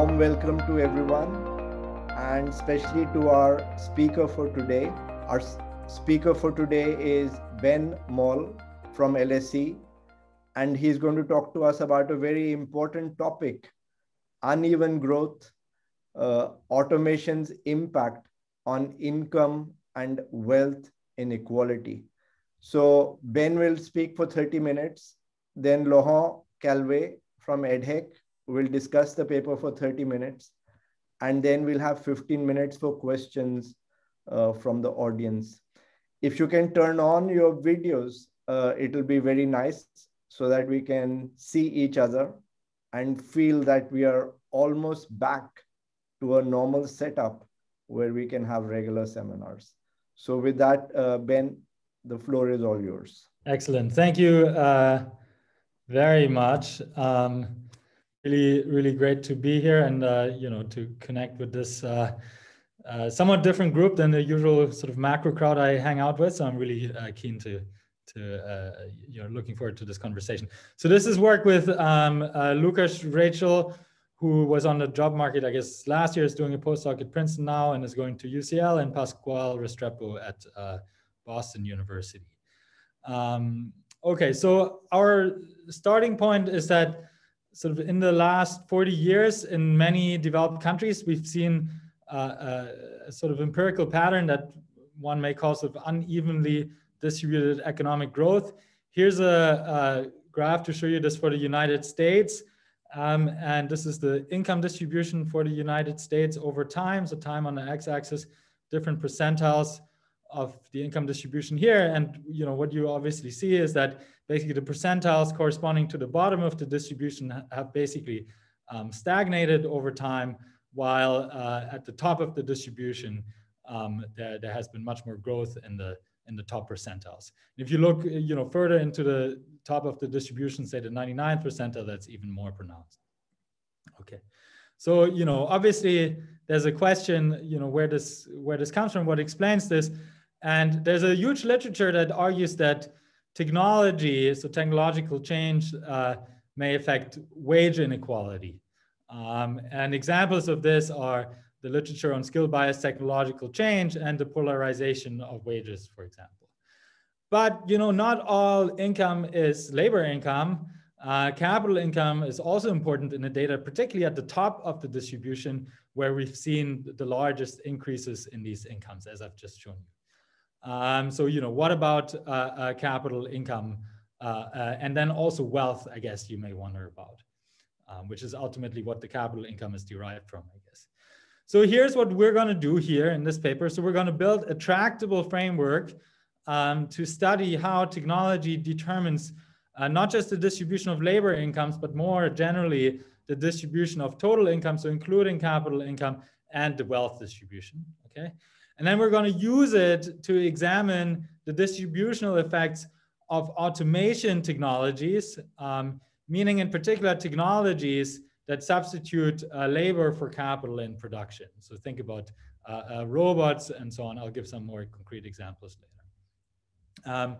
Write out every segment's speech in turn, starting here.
warm welcome to everyone and especially to our speaker for today. Our speaker for today is Ben Moll from LSE, and he's going to talk to us about a very important topic uneven growth, uh, automation's impact on income and wealth inequality. So, Ben will speak for 30 minutes. Then, Laurent Calvet from EDHEC will discuss the paper for 30 minutes. And then we'll have 15 minutes for questions uh, from the audience. If you can turn on your videos, uh, it will be very nice so that we can see each other and feel that we are almost back to a normal setup where we can have regular seminars. So with that, uh, Ben, the floor is all yours. Excellent. Thank you uh, very much. Um, really, really great to be here and, uh, you know, to connect with this uh, uh, somewhat different group than the usual sort of macro crowd I hang out with. So I'm really uh, keen to, to uh, you know, looking forward to this conversation. So this is work with um, uh, Lukasz Rachel, who was on the job market, I guess, last year, is doing a postdoc at Princeton now and is going to UCL, and Pascual Restrepo at Boston University. Um, okay, so our starting point is that sort of in the last 40 years in many developed countries, we've seen uh, a sort of empirical pattern that one may call sort of unevenly distributed economic growth. Here's a, a graph to show you this for the United States. Um, and this is the income distribution for the United States over time. So time on the x-axis, different percentiles of the income distribution here. And you know what you obviously see is that basically the percentiles corresponding to the bottom of the distribution have basically um, stagnated over time, while uh, at the top of the distribution, um, there, there has been much more growth in the in the top percentiles. If you look, you know, further into the top of the distribution, say the 99th percentile, that's even more pronounced. Okay, so you know, obviously there's a question, you know, where this where this comes from, what explains this, and there's a huge literature that argues that technology, so technological change, uh, may affect wage inequality. Um, and examples of this are the literature on skill bias technological change and the polarization of wages, for example. But you know, not all income is labor income. Uh, capital income is also important in the data, particularly at the top of the distribution, where we've seen the largest increases in these incomes, as I've just shown you. Um, so, you know, what about uh, uh, capital income? Uh, uh, and then also wealth, I guess you may wonder about, um, which is ultimately what the capital income is derived from, I guess. So here's what we're going to do here in this paper. So we're going to build a tractable framework um, to study how technology determines uh, not just the distribution of labor incomes, but more generally the distribution of total income, so including capital income and the wealth distribution, okay? And then we're going to use it to examine the distributional effects of automation technologies, um, meaning in particular technologies that substitute uh, labor for capital in production. So think about uh, uh, robots and so on. I'll give some more concrete examples later. Um,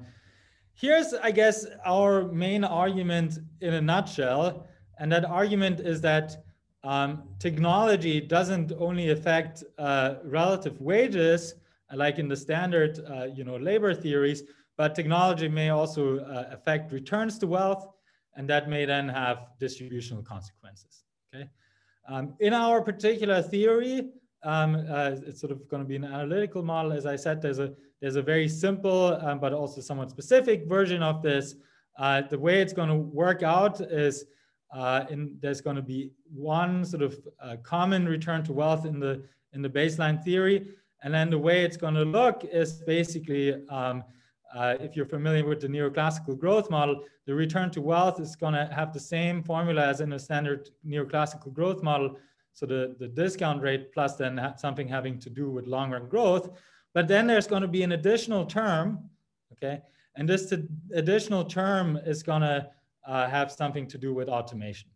here's, I guess, our main argument in a nutshell. And that argument is that um, technology doesn't only affect uh, relative wages, like in the standard uh, you know, labor theories, but technology may also uh, affect returns to wealth, and that may then have distributional consequences. Okay, um, in our particular theory, um, uh, it's sort of going to be an analytical model. As I said, there's a there's a very simple um, but also somewhat specific version of this. Uh, the way it's going to work out is uh, in, there's going to be one sort of uh, common return to wealth in the in the baseline theory, and then the way it's going to look is basically um, uh, if you're familiar with the neoclassical growth model, the return to wealth is going to have the same formula as in a standard neoclassical growth model. So the, the discount rate plus then something having to do with long run growth. But then there's going to be an additional term, okay? And this additional term is going to uh, have something to do with automation.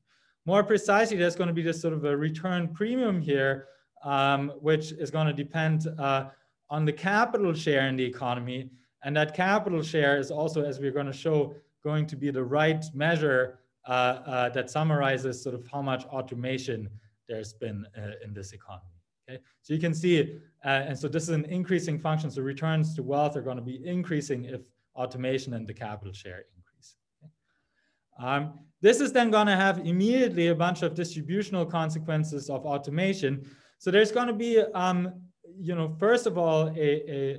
More precisely, there's going to be this sort of a return premium here, um, which is going to depend uh, on the capital share in the economy and that capital share is also, as we're going to show, going to be the right measure uh, uh, that summarizes sort of how much automation there's been uh, in this economy. Okay, so you can see, uh, and so this is an increasing function. So returns to wealth are going to be increasing if automation and the capital share? Um, this is then going to have immediately a bunch of distributional consequences of automation. So there's going to be, um, you know, first of all, a, a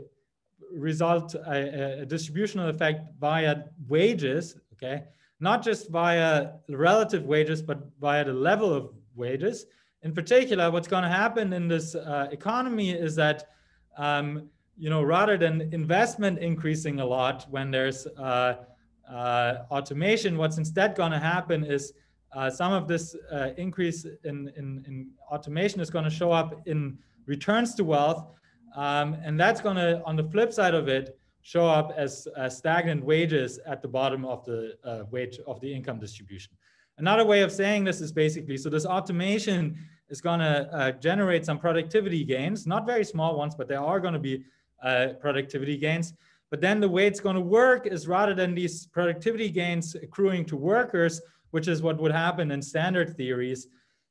result, a, a, distributional effect via wages, okay? Not just via relative wages, but via the level of wages in particular, what's going to happen in this uh, economy is that, um, you know, rather than investment increasing a lot when there's uh, automation, what's instead going to happen is uh, some of this uh, increase in, in, in, automation is going to show up in returns to wealth. Um, and that's going to, on the flip side of it, show up as stagnant wages at the bottom of the uh, wage of the income distribution. Another way of saying this is basically, so this automation is going to uh, generate some productivity gains, not very small ones, but there are going to be uh, productivity gains. But then the way it's going to work is rather than these productivity gains accruing to workers, which is what would happen in standard theories,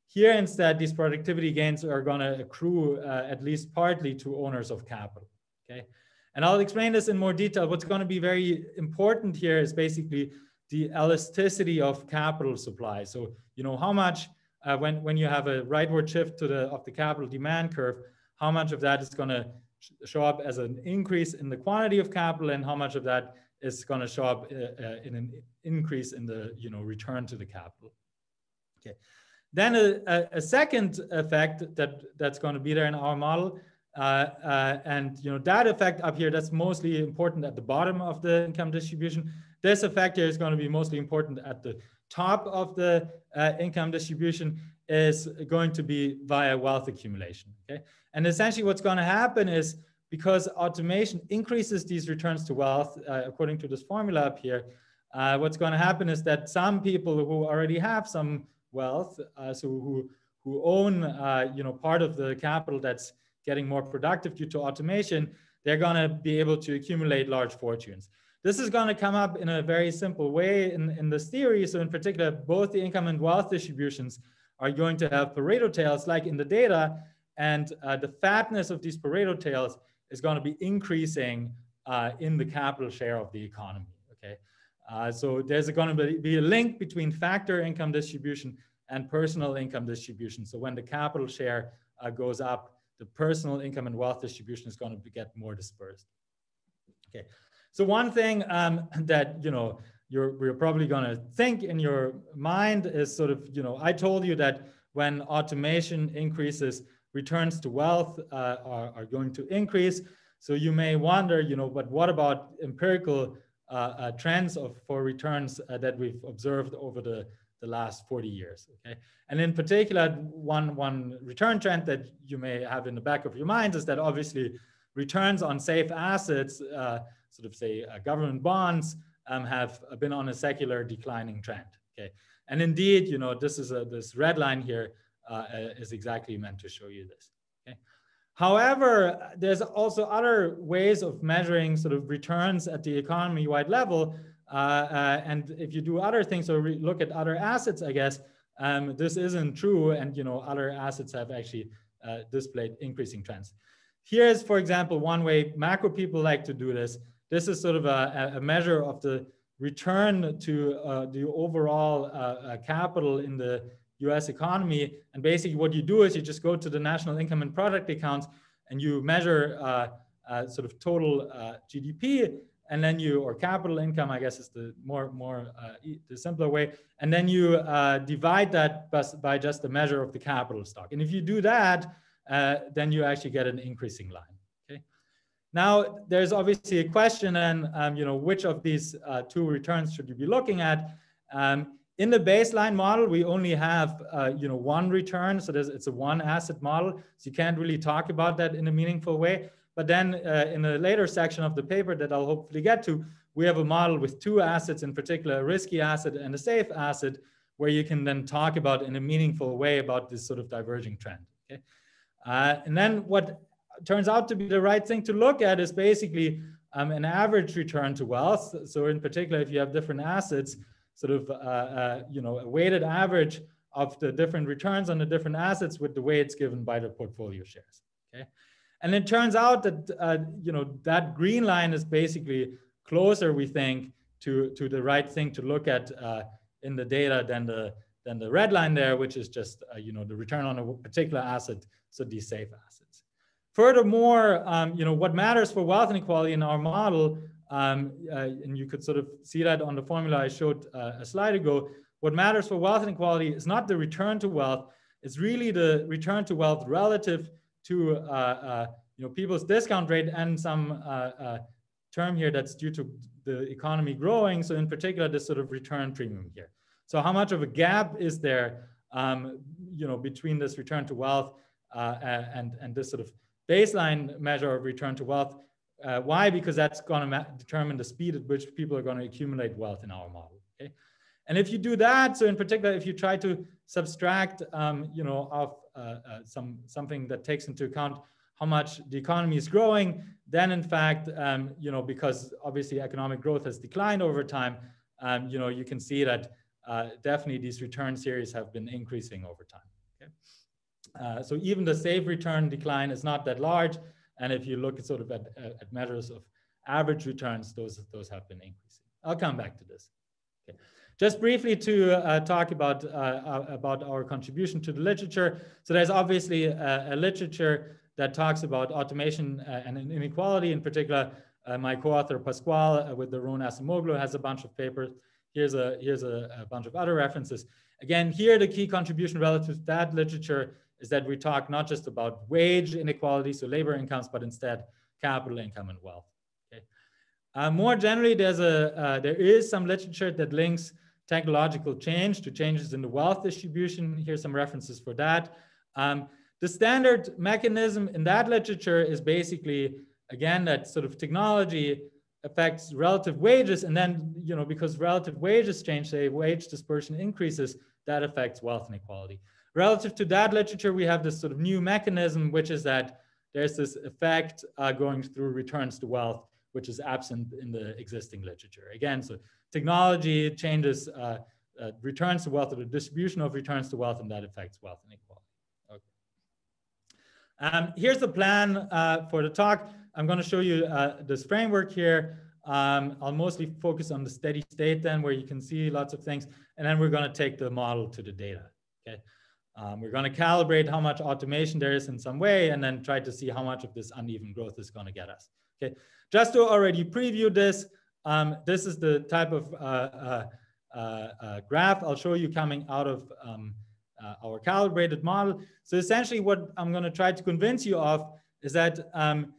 here instead, these productivity gains are going to accrue uh, at least partly to owners of capital. Okay. And I'll explain this in more detail. What's going to be very important here is basically the elasticity of capital supply. So, you know, how much uh, when, when you have a rightward shift to the, of the capital demand curve, how much of that is going to show up as an increase in the quantity of capital and how much of that is going to show up uh, uh, in an increase in the you know return to the capital. Okay. Then a, a, second effect that, that's going to be there in our model, uh, uh, and you know that effect up here, that's mostly important at the bottom of the income distribution. This effect here is going to be mostly important at the top of the uh, income distribution is going to be via wealth accumulation. Okay, and essentially what's going to happen is because automation increases these returns to wealth, uh, according to this formula up here, uh, what's going to happen is that some people who already have some wealth, uh, so who who own uh, you know part of the capital that's getting more productive due to automation, they're going to be able to accumulate large fortunes. This is going to come up in a very simple way in, in this theory. So in particular, both the income and wealth distributions are going to have Pareto tails like in the data. And uh, the fatness of these Pareto tails is going to be increasing uh, in the capital share of the economy. Okay, uh, so there's going to be a link between factor income distribution and personal income distribution. So when the capital share uh, goes up, the personal income and wealth distribution is going to get more dispersed. Okay, so one thing um, that you know you're you're probably going to think in your mind is sort of you know I told you that when automation increases, returns to wealth uh, are, are going to increase. So you may wonder, you know, but what about empirical uh, uh, trends of for returns uh, that we've observed over the the last 40 years okay and in particular one one return trend that you may have in the back of your mind is that obviously returns on safe assets uh, sort of say uh, government bonds um, have been on a secular declining trend. Okay, and indeed, you know, this is a, this red line here uh, is exactly meant to show you this. Okay. However, there's also other ways of measuring sort of returns at the economy-wide level. Uh, uh, and if you do other things or look at other assets, I guess, um, this isn't true. And, you know, other assets have actually uh, displayed increasing trends. Here's, for example, one way macro people like to do this. This is sort of a, a measure of the return to uh, the overall uh, uh capital in the US economy. And basically what you do is you just go to the national income and product accounts and you measure uh, uh, sort of total uh, GDP and then you, or capital income, I guess is the more, more the simpler way. And then you divide that by just the measure of the capital stock. And if you do that, then you actually get an increasing line. Now, there's obviously a question and, um, you know, which of these uh, two returns should you be looking at? Um, in the baseline model, we only have, uh, you know, one return. So it's a one asset model. So you can't really talk about that in a meaningful way. But then uh, in a later section of the paper that I'll hopefully get to, we have a model with two assets, in particular, a risky asset and a safe asset, where you can then talk about in a meaningful way about this sort of diverging trend. Okay? Uh, and then what turns out to be the right thing to look at is basically um, an average return to wealth. So in particular, if you have different assets, sort of, uh, uh, you know, a weighted average of the different returns on the different assets with the it's given by the portfolio shares. Okay, and it turns out that uh, you know that green line is basically closer, we think, to to the right thing to look at uh, in the data than the than the red line there, which is just uh, you know the return on a particular asset, so the safe assets. Furthermore, um, you know what matters for wealth inequality in our model, um, uh, and you could sort of see that on the formula I showed uh, a slide ago, what matters for wealth inequality is not the return to wealth, it's really the return to wealth relative to uh, uh, you know, people's discount rate and some uh, term here that's due to the economy growing. So in particular, this sort of return premium here. So how much of a gap is there um, you know, between this return to wealth uh, and, and this sort of baseline measure of return to wealth? Uh, why? Because that's going to determine the speed at which people are going to accumulate wealth in our model. Okay. And if you do that, so in particular, if you try to subtract, um, you know, of uh, uh, some something that takes into account how much the economy is growing, then in fact, um, you know, because obviously economic growth has declined over time, um, you know, you can see that uh, definitely these return series have been increasing over time. Uh, so even the safe return decline is not that large. And if you look at sort of at, at measures of average returns, those, those have been increasing. I'll come back to this. Okay. Just briefly to uh, talk about, uh, uh, about our contribution to the literature. So there's obviously a, a literature that talks about automation uh, and inequality. In particular, my co-author Pascual with the Daron Acemoglu has a bunch of papers. Here's, a, here's a, a, bunch of other references. Again, here the key contribution relative to that literature is that we talk not just about wage inequality, so labor incomes, but instead capital income and wealth. Okay. more generally, there's a, there is some literature that links technological change to changes in the wealth distribution. Here's some references for that. Um, the standard mechanism in that literature is basically, again, that sort of technology affects relative wages. And then, you know, because relative wages change, say wage dispersion increases, that affects wealth inequality. Relative to that literature, we have this sort of new mechanism, which is that there's this effect uh, going through returns to wealth, which is absent in the existing literature. Again, so technology changes uh, uh, returns to wealth or the distribution of returns to wealth, and that affects wealth inequality. Okay. Um, here's the plan uh, for the talk. I'm going to show you uh, this framework here. Um, I'll mostly focus on the steady state then, where you can see lots of things, and then we're going to take the model to the data. Okay. Um, we're going to calibrate how much automation there is in some way, and then try to see how much of this uneven growth is going to get us. Okay. Just to already preview this, um, this is the type of uh, uh, uh, uh, graph I'll show you coming out of um, uh, our calibrated model. So essentially what I'm gonna try to convince you of is that um,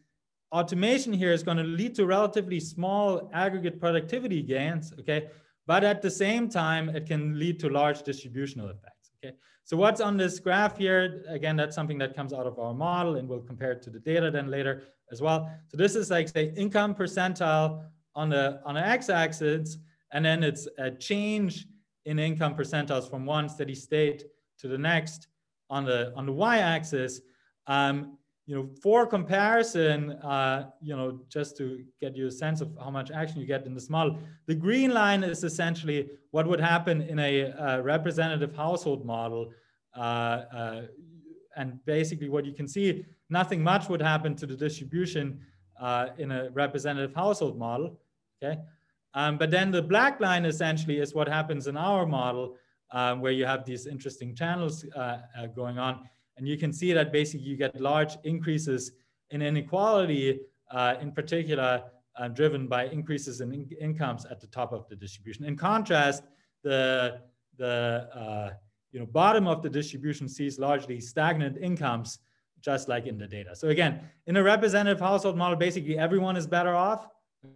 automation here is gonna lead to relatively small aggregate productivity gains, okay? But at the same time, it can lead to large distributional effects, okay? So what's on this graph here, again, that's something that comes out of our model and we'll compare it to the data then later as well. So this is like say income percentile on the on the x-axis, and then it's a change in income percentiles from one steady state to the next on the on the y-axis. Um, you know, for comparison, uh, you know, just to get you a sense of how much action you get in this model, the green line is essentially what would happen in a, representative household model. Uh, uh, and basically what you can see, nothing much would happen to the distribution uh, in a representative household model okay? Um, but then the black line essentially is what happens in our model um, where you have these interesting channels uh, going on. And you can see that basically you get large increases in inequality, uh, in particular, uh, driven by increases in in incomes at the top of the distribution. In contrast, the, the uh, you know, bottom of the distribution sees largely stagnant incomes, just like in the data. So again, in a representative household model, basically everyone is better off.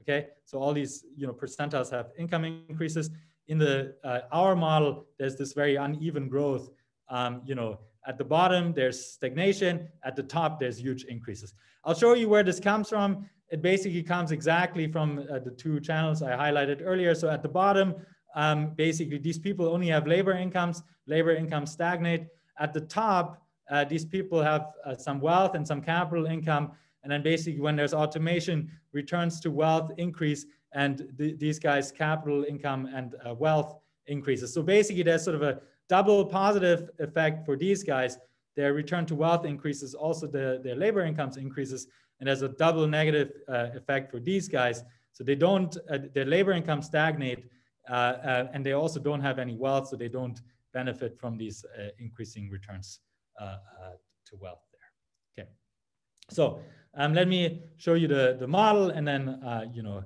Okay, so all these you know percentiles have income increases. In the uh, our model, there's this very uneven growth. Um, you know, at the bottom there's stagnation. At the top there's huge increases. I'll show you where this comes from. It basically comes exactly from uh, the two channels I highlighted earlier. So at the bottom, um, basically these people only have labor incomes. Labor incomes stagnate. At the top, uh, these people have uh, some wealth and some capital income and then basically when there's automation, returns to wealth increase and th these guys capital income and uh, wealth increases. So basically there's sort of a double positive effect for these guys. Their return to wealth increases, also the, their labor incomes increases, and there's a double negative uh, effect for these guys. So they don't, uh, their labor income stagnate, uh, uh, and they also don't have any wealth, so they don't benefit from these uh, increasing returns to wealth there. Okay, so um, let me show you the, the model and then, you know,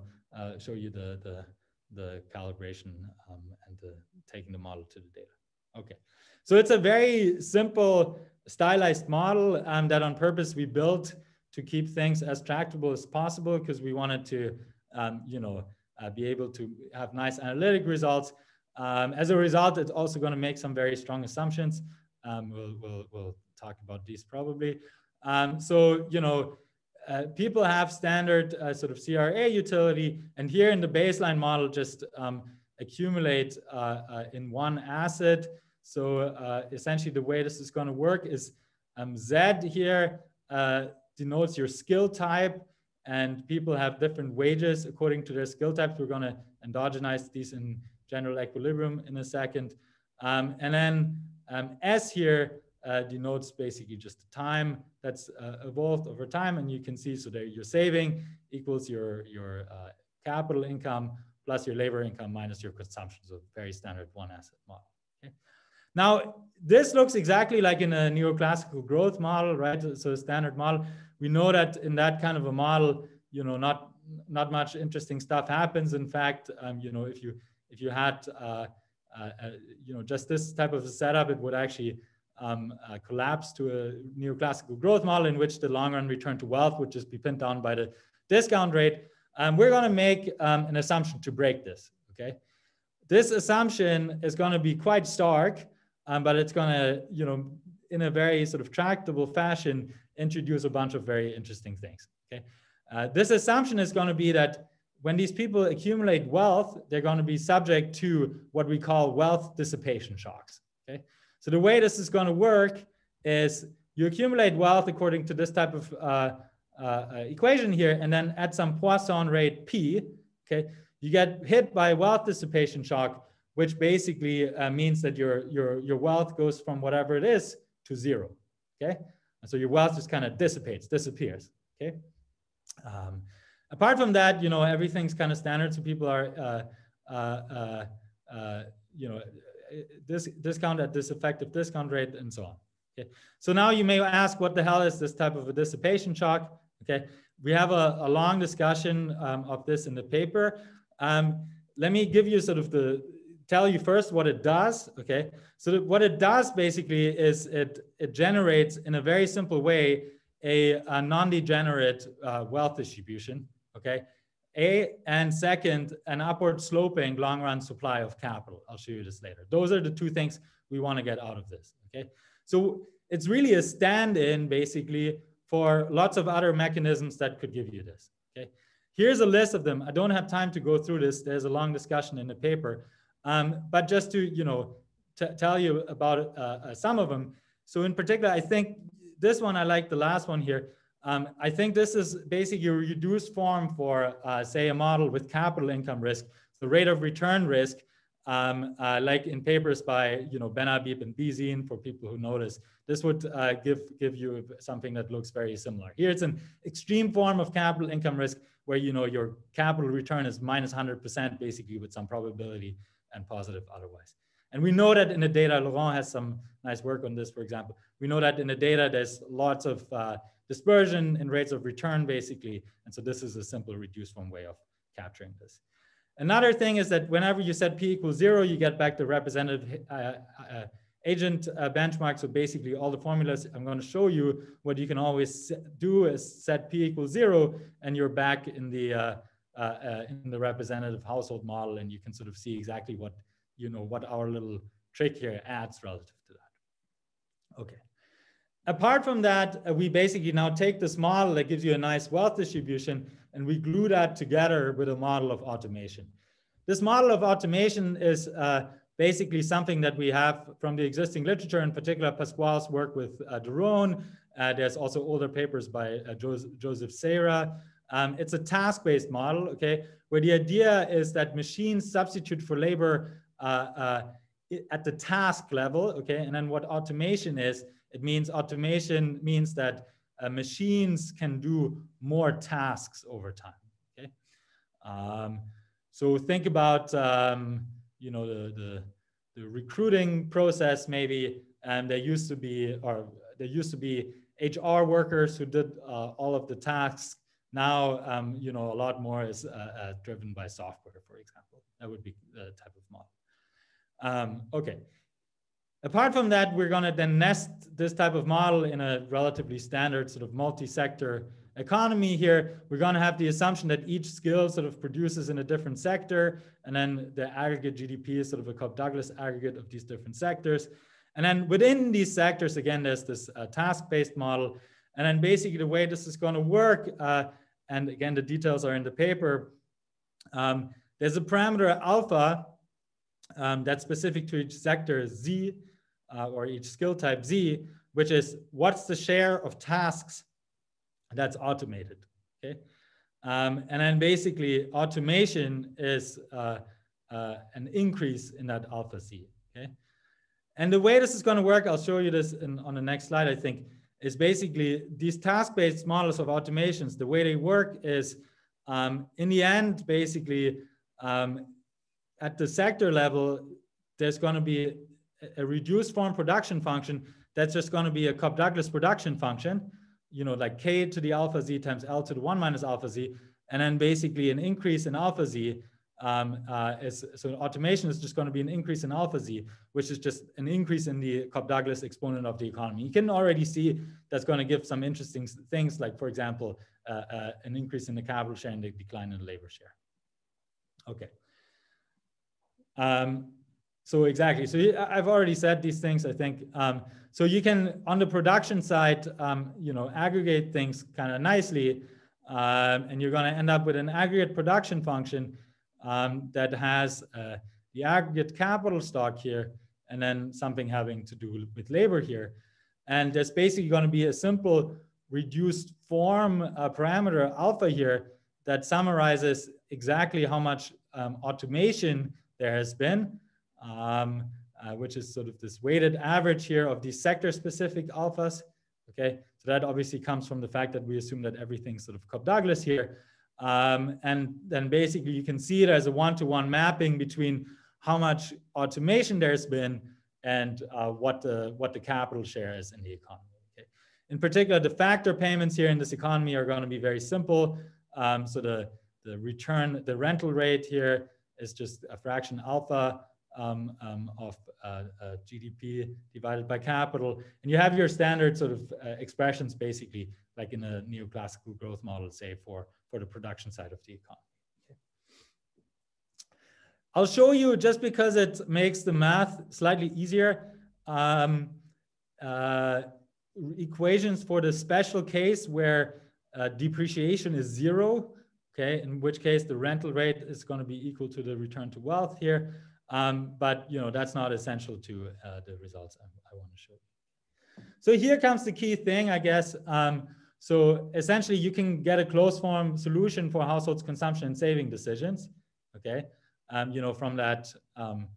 show you the, the, the calibration um, and the, taking the model to the data. Okay, so it's a very simple stylized model um, that on purpose we built to keep things as tractable as possible because we wanted to, um, you know, uh, be able to have nice analytic results. Um, as a result, it's also going to make some very strong assumptions. Um, we'll, we'll, we'll talk about these probably. Um, so, you know, uh, people have standard uh, sort of CRRA utility, and here in the baseline model, just um, accumulate uh, uh, in one asset. So uh, essentially the way this is going to work is um, Z here denotes your skill type and people have different wages according to their skill types. We're going to endogenize these in general equilibrium in a second. Um, and then um, S here uh, denotes basically just the time that's uh, evolved over time. And you can see, so there your saving equals your, your uh, capital income plus your labor income minus your consumption. So very standard one asset model. Now, this looks exactly like in a neoclassical growth model, right? So a standard model we know that in that kind of a model, you know, not not much interesting stuff happens. In fact, um, you know, if you if you had uh, uh, uh, you know just this type of a setup, it would actually um, uh, collapse to a neoclassical growth model in which the long run return to wealth would just be pinned down by the discount rate. Um, we're going to make um, an assumption to break this. Okay, this assumption is going to be quite stark, um, but it's going to you know in a very sort of tractable fashion introduce a bunch of very interesting things. Okay, uh, this assumption is going to be that when these people accumulate wealth, they're going to be subject to what we call wealth dissipation shocks. Okay, so the way this is going to work is you accumulate wealth according to this type of uh, uh, uh equation here, and then at some Poisson rate p, okay, you get hit by a wealth dissipation shock, which basically uh, means that your your your wealth goes from whatever it is to zero. Okay, and so your wealth just kind of dissipates, disappears. Okay. Um, apart from that, you know, everything's kind of standard. So people are, uh, uh, uh, uh you know, this discount at this effective discount rate and so on. Okay. So now you may ask, what the hell is this type of a dissipation shock? Okay. We have a, a long discussion um, of this in the paper. Um, let me give you sort of the tell you first what it does. Okay, so what it does basically is it it generates in a very simple way a, a non-degenerate uh, wealth distribution. Okay, a and second an upward sloping long run supply of capital. I'll show you this later. Those are the two things we want to get out of this. Okay, so it's really a stand-in basically for lots of other mechanisms that could give you this. Okay. Here's a list of them. I don't have time to go through this. There's a long discussion in the paper, um, but just to you know tell you about uh, uh, some of them. So in particular, I think this one I like the last one here. Um, I think this is basically a reduced form for uh, say a model with capital income risk, the rate of return risk, um, uh, like in papers by you know Benhabib and Bisin for people who notice. This would uh, give give you something that looks very similar. Here it's an extreme form of capital income risk where you know your capital return is minus 100% basically with some probability and positive otherwise. And we know that in the data, Laurent has some nice work on this, for example. We know that in the data, there's lots of uh, dispersion in rates of return, basically. And so this is a simple reduced form way of capturing this. Another thing is that whenever you set p equals zero, you get back the representative uh, uh, agent uh, benchmark. So basically all the formulas I'm going to show you, what you can always do is set p equals zero, and you're back in the uh, in the representative household model, and you can sort of see exactly what you know what our little trick here adds relative to that. Okay. Apart from that, uh, we basically now take this model that gives you a nice wealth distribution, and we glue that together with a model of automation. This model of automation is uh, basically something that we have from the existing literature, in particular Pascual's work with uh, Daron. Uh, there's also older papers by uh, Joseph Zeira. Um, it's a task-based model, okay, where the idea is that machines substitute for labor uh, uh, at the task level, okay? And then what automation is, it means automation means that uh, machines can do more tasks over time, okay? Um, so think about, um, you know, the, the, the, recruiting process maybe, and there used to be, or there used to be HR workers who did uh, all of the tasks. Now, um, you know, a lot more is uh, uh, driven by software, for example. That would be the type of model. Um, okay. Apart from that, we're going to then nest this type of model in a relatively standard sort of multi-sector economy here. We're going to have the assumption that each skill sort of produces in a different sector, and then the aggregate GDP is sort of a Cobb-Douglas aggregate of these different sectors. And then within these sectors, again, there's this uh, task-based model. And then basically the way this is going to work, uh, and again, the details are in the paper, um, there's a parameter alpha um, that's specific to each sector Z uh, or each skill type Z, which is what's the share of tasks that's automated, okay? Um, and then basically automation is uh, uh, an increase in that alpha Z, okay? And the way this is gonna work, I'll show you this in, on the next slide, I think, is basically these task-based models of automations, the way they work is um, in the end, basically, um, at the sector level, there's going to be a reduced form production function that's just going to be a Cobb-Douglas production function, you know, like k to the alpha z times l to the 1 minus alpha z, and then basically an increase in alpha z um, uh, is, so automation is just going to be an increase in alpha z, which is just an increase in the Cobb-Douglas exponent of the economy. You can already see that's going to give some interesting things, like, for example, uh, uh, an increase in the capital share and the decline in the labor share. Okay. Um, so exactly. So I've already said these things, I think. Um, so you can, on the production side, um, you know, aggregate things kind of nicely, um, and you're going to end up with an aggregate production function um, that has uh, the aggregate capital stock here, and then something having to do with labor here. And there's basically going to be a simple reduced form uh, parameter alpha here that summarizes exactly how much um, automation there has been, um, uh, which is sort of this weighted average here of these sector-specific alphas. Okay, so that obviously comes from the fact that we assume that everything's sort of Cobb-Douglas here. Um, and then basically you can see it as a one-to-one -one mapping between how much automation there's been and uh, what, the, what the capital share is in the economy. Okay? In particular, the factor payments here in this economy are going to be very simple. Um, so the, the return, the rental rate here is just a fraction alpha um, um, of uh, uh, GDP divided by capital. And you have your standard sort of uh, expressions basically like in a neoclassical growth model, say for, for the production side of the economy. I'll show you just because it makes the math slightly easier. Um, uh, equations for the special case where uh, depreciation is zero okay, in which case the rental rate is going to be equal to the return to wealth here. Um, but you know that's not essential to uh, the results I, I want to show. So here comes the key thing, I guess. Um, so essentially, you can get a closed form solution for households' consumption and saving decisions. Okay, um, you know from that um,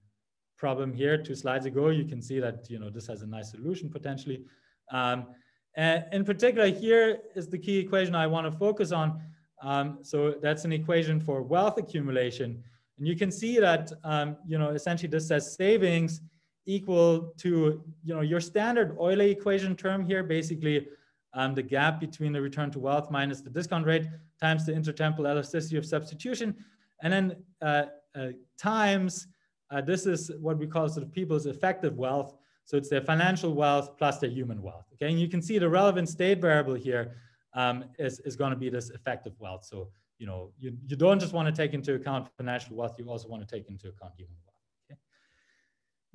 problem here two slides ago, you can see that you know this has a nice solution potentially. Um, and in particular, here is the key equation I want to focus on. Um, so that's an equation for wealth accumulation. And you can see that, um, you know, essentially this says savings equal to, you know, your standard Euler equation term here, basically um, the gap between the return to wealth minus the discount rate times the intertemporal elasticity of substitution. And then uh, uh, times, uh, this is what we call sort of people's effective wealth. So it's their financial wealth plus their human wealth. Okay, and you can see the relevant state variable here um, is, is going to be this effective wealth. So, you know, you, you don't just want to take into account financial wealth, you also want to take into account human wealth.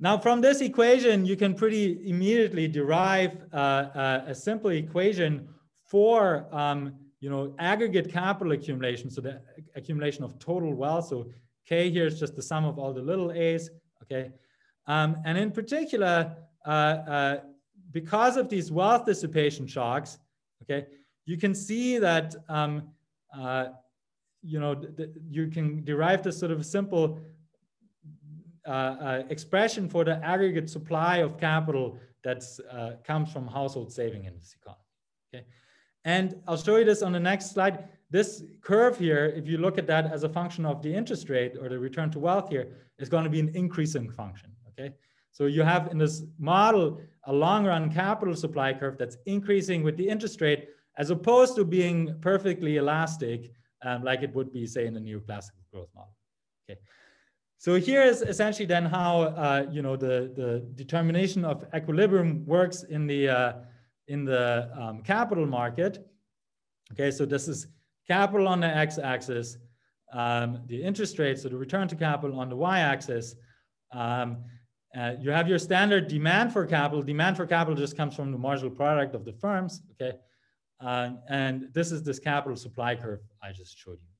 Now, from this equation, you can pretty immediately derive uh, uh, a simple equation for, um, you know, aggregate capital accumulation. So the accumulation of total wealth. So K here is just the sum of all the little a's, okay? Um, and in particular, uh, uh because of these wealth dissipation shocks, okay, you can see that um, uh, you know you can derive this sort of simple uh, uh, expression for the aggregate supply of capital that uh, comes from household saving in this economy. Okay, and I'll show you this on the next slide. This curve here, if you look at that as a function of the interest rate or the return to wealth here, is going to be an increasing function. Okay, so you have in this model a long run capital supply curve that's increasing with the interest rate as opposed to being perfectly elastic um, like it would be say in a neoclassical growth model. Okay. So here is essentially then how uh, you know the, the determination of equilibrium works in the uh, in the um, capital market. Okay, so this is capital on the x-axis, um, the interest rate, so the return to capital on the y-axis. Um, uh, you have your standard demand for capital. Demand for capital just comes from the marginal product of the firms, okay? Uh, and this is this capital supply curve I just showed you?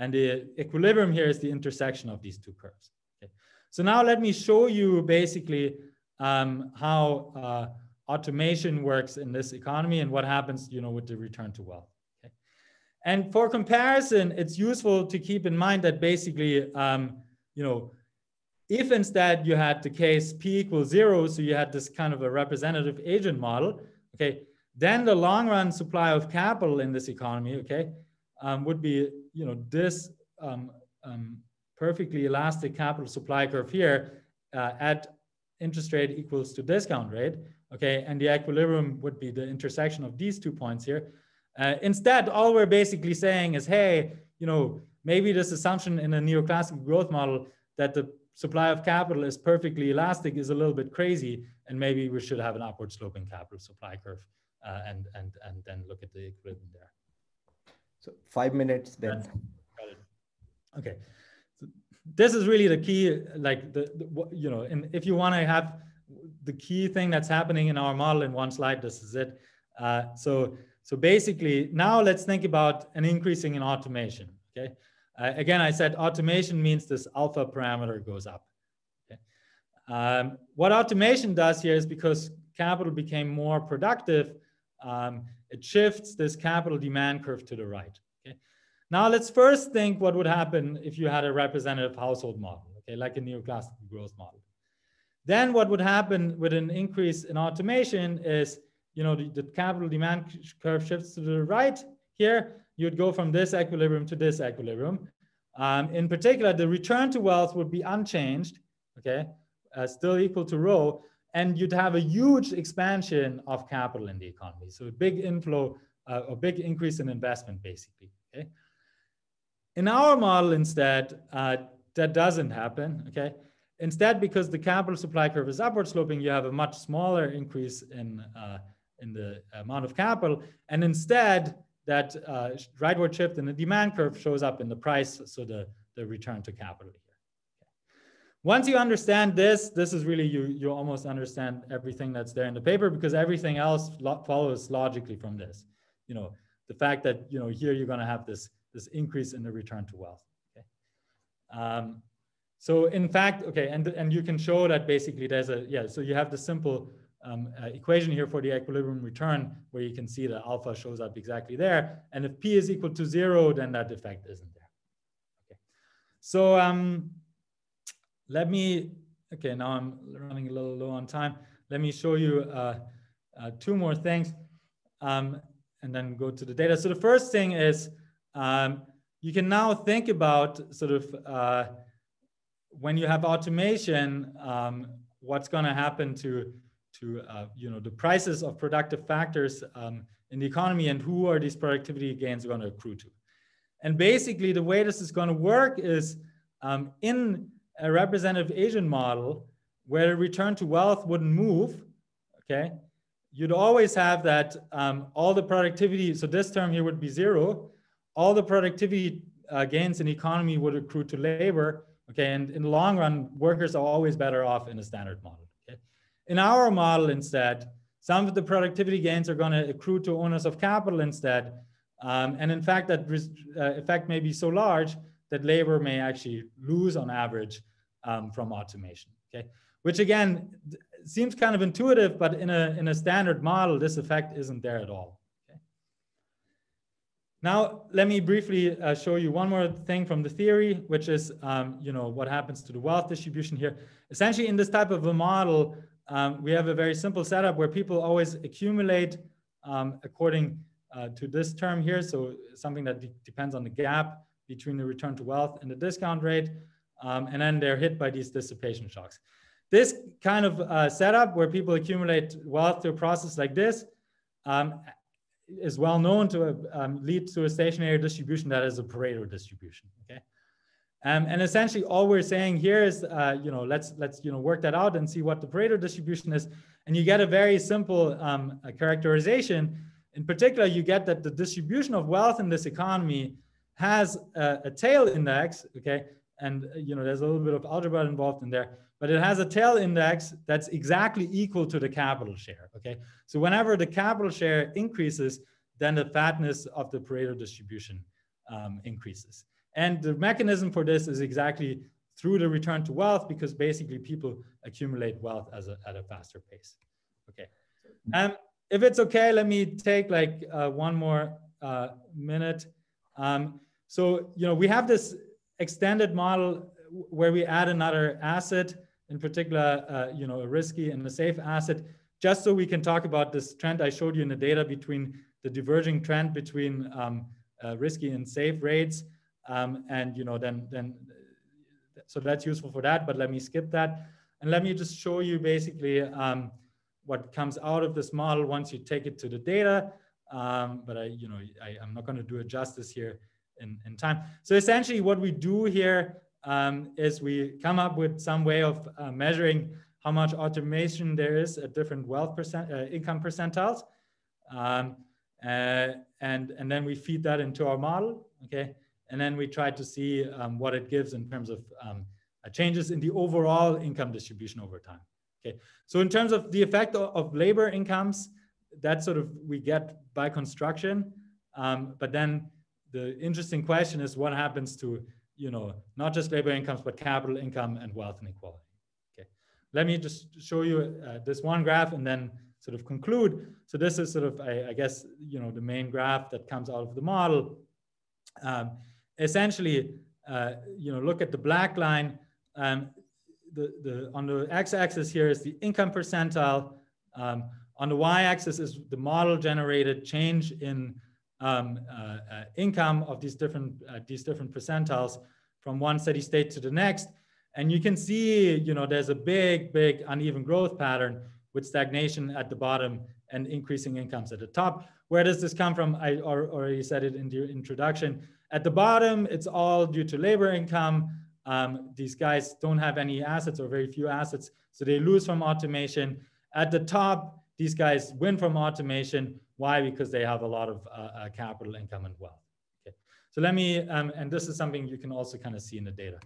And the equilibrium here is the intersection of these two curves, okay? So now let me show you basically um, how uh, automation works in this economy and what happens, you know, with the return to wealth, okay? And for comparison, it's useful to keep in mind that basically, um, you know, if instead you had the case P equals zero, so you had this kind of a representative agent model, okay, then the long run supply of capital in this economy, okay, um, would be, you know, this um, um, perfectly elastic capital supply curve here uh, at interest rate equals to discount rate, okay, and the equilibrium would be the intersection of these two points here. Uh, instead, all we're basically saying is, hey, you know, maybe this assumption in a neoclassical growth model that the supply of capital is perfectly elastic is a little bit crazy, and maybe we should have an upward sloping capital supply curve uh, and, and, and then look at the equilibrium there. So five minutes then. Okay. So this is really the key, like the, the you know, and if you want to have the key thing that's happening in our model in one slide, this is it. Uh, so, so basically now let's think about an increasing in automation, okay? Uh, again, I said automation means this alpha parameter goes up. Okay? Um, what automation does here is because capital became more productive, um, it shifts this capital demand curve to the right. Okay. Now let's first think what would happen if you had a representative household model, okay, like a neoclassical growth model. Then what would happen with an increase in automation is, you know, the, the capital demand curve shifts to the right here you'd go from this equilibrium to this equilibrium. Um, in particular, the return to wealth would be unchanged, okay, uh, still equal to rho, and you'd have a huge expansion of capital in the economy. So a big inflow, uh, a big increase in investment, basically, okay? In our model, instead, uh, that doesn't happen, okay? Instead, because the capital supply curve is upward sloping, you have a much smaller increase in, uh, in the amount of capital. And instead, that uh, rightward shift in the demand curve shows up in the price, so the, the return to capital. Once you understand this, this is really, you, you almost understand everything that's there in the paper because everything else lo follows logically from this. You know, the fact that, you know, here you're gonna have this, this increase in the return to wealth, okay? Um, so in fact, okay, and, and you can show that basically there's a, yeah, so you have the simple um, uh, equation here for the equilibrium return where you can see that alpha shows up exactly there. And if P is equal to zero, then that effect isn't there. Okay. So um, let me, okay, now I'm running a little low on time. Let me show you uh, uh, two more things um, and then go to the data. So the first thing is um, you can now think about sort of uh, when you have automation, um, what's going to happen to to uh, you know the prices of productive factors um, in the economy and who are these productivity gains going to accrue to. And basically, the way this is going to work is um, in a representative agent model where return to wealth wouldn't move. Okay, you'd always have that um, all the productivity. So this term here would be zero. All the productivity uh, gains in the economy would accrue to labor. Okay, and in the long run, workers are always better off in a standard model. In our model instead, some of the productivity gains are going to accrue to owners of capital instead. Um, and in fact, that uh, effect may be so large that labor may actually lose on average um, from automation. Okay, which again seems kind of intuitive, but in a in a standard model, this effect isn't there at all. Okay. Now, let me briefly uh, show you one more thing from the theory, which is, um, you know, what happens to the wealth distribution here. Essentially, in this type of a model, um, we have a very simple setup where people always accumulate um, according uh, to this term here. So something that de depends on the gap between the return to wealth and the discount rate. Um, and then they're hit by these dissipation shocks. This kind of uh, setup where people accumulate wealth through a process like this um, is well known to um, lead to a stationary distribution that is a Pareto distribution. Okay, um, and essentially all we're saying here is, uh, you know, let's let's you know work that out and see what the Pareto distribution is, and you get a very simple um, characterization. In particular, you get that the distribution of wealth in this economy has a, a tail index. Okay, and you know there's a little bit of algebra involved in there but it has a tail index that's exactly equal to the capital share, okay? So whenever the capital share increases, then the fatness of the Pareto distribution um, increases. And the mechanism for this is exactly through the return to wealth because basically people accumulate wealth as a, at a faster pace. Okay. Um, if it's okay, let me take like uh, one more uh, minute. Um, so, you know, we have this extended model where we add another asset in particular, uh, you know, a risky and a safe asset, just so we can talk about this trend I showed you in the data between the diverging trend between um, uh, risky and safe rates. Um, and, you know, then, then, so that's useful for that, but let me skip that. And let me just show you basically um, what comes out of this model once you take it to the data. Um, but I, you know, I, I'm not going to do it justice here in, in time. So essentially what we do here um, is we come up with some way of uh, measuring how much automation there is at different wealth percent, uh, income percentiles. Um, uh, and, and then we feed that into our model, okay? And then we try to see um, what it gives in terms of um, uh, changes in the overall income distribution over time, okay? So in terms of the effect of, of labor incomes, that sort of we get by construction. Um, but then the interesting question is what happens to you know, not just labor incomes, but capital income and wealth inequality. Okay, let me just show you uh, this one graph and then sort of conclude. So this is sort of, I, I, guess, you know, the main graph that comes out of the model. Um, essentially, uh, you know, look at the black line. Um, the, the, on the x-axis here is the income percentile. Um, on the y-axis is the model generated change in um, uh, uh, income of these different, uh, these different percentiles from one steady state to the next. And you can see, you know, there's a big, big uneven growth pattern with stagnation at the bottom and increasing incomes at the top. Where does this come from? I already said it in the introduction. At the bottom, it's all due to labor income. Um, these guys don't have any assets or very few assets, so they lose from automation. At the top, these guys win from automation. Why? Because they have a lot of uh, uh, capital, income, and wealth. Okay. So let me, um, and this is something you can also kind of see in the data.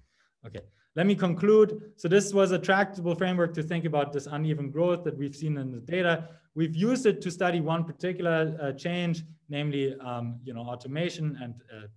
Okay, let me conclude. So this was a tractable framework to think about this uneven growth that we've seen in the data. We've used it to study one particular uh, change, namely, um, you know, automation and, uh,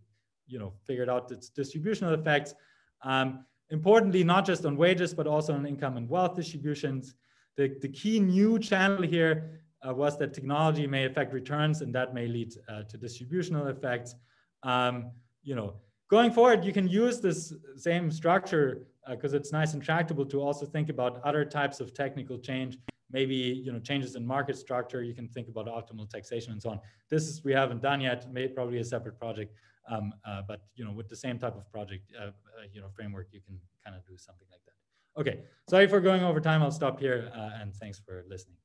you know, figured out its distributional effects. Um, importantly, not just on wages, but also on income and wealth distributions. The, the key new channel here uh, was that technology may affect returns and that may lead uh, to distributional effects. Um, you know, going forward, you can use this same structure because uh, it's nice and tractable to also think about other types of technical change, maybe, you know, changes in market structure. You can think about optimal taxation and so on. This is, we haven't done yet, maybe probably a separate project. Um, uh, but, you know, with the same type of project, uh, uh, you know, framework, you can kind of do something like that. Okay, sorry for going over time. I'll stop here and thanks for listening.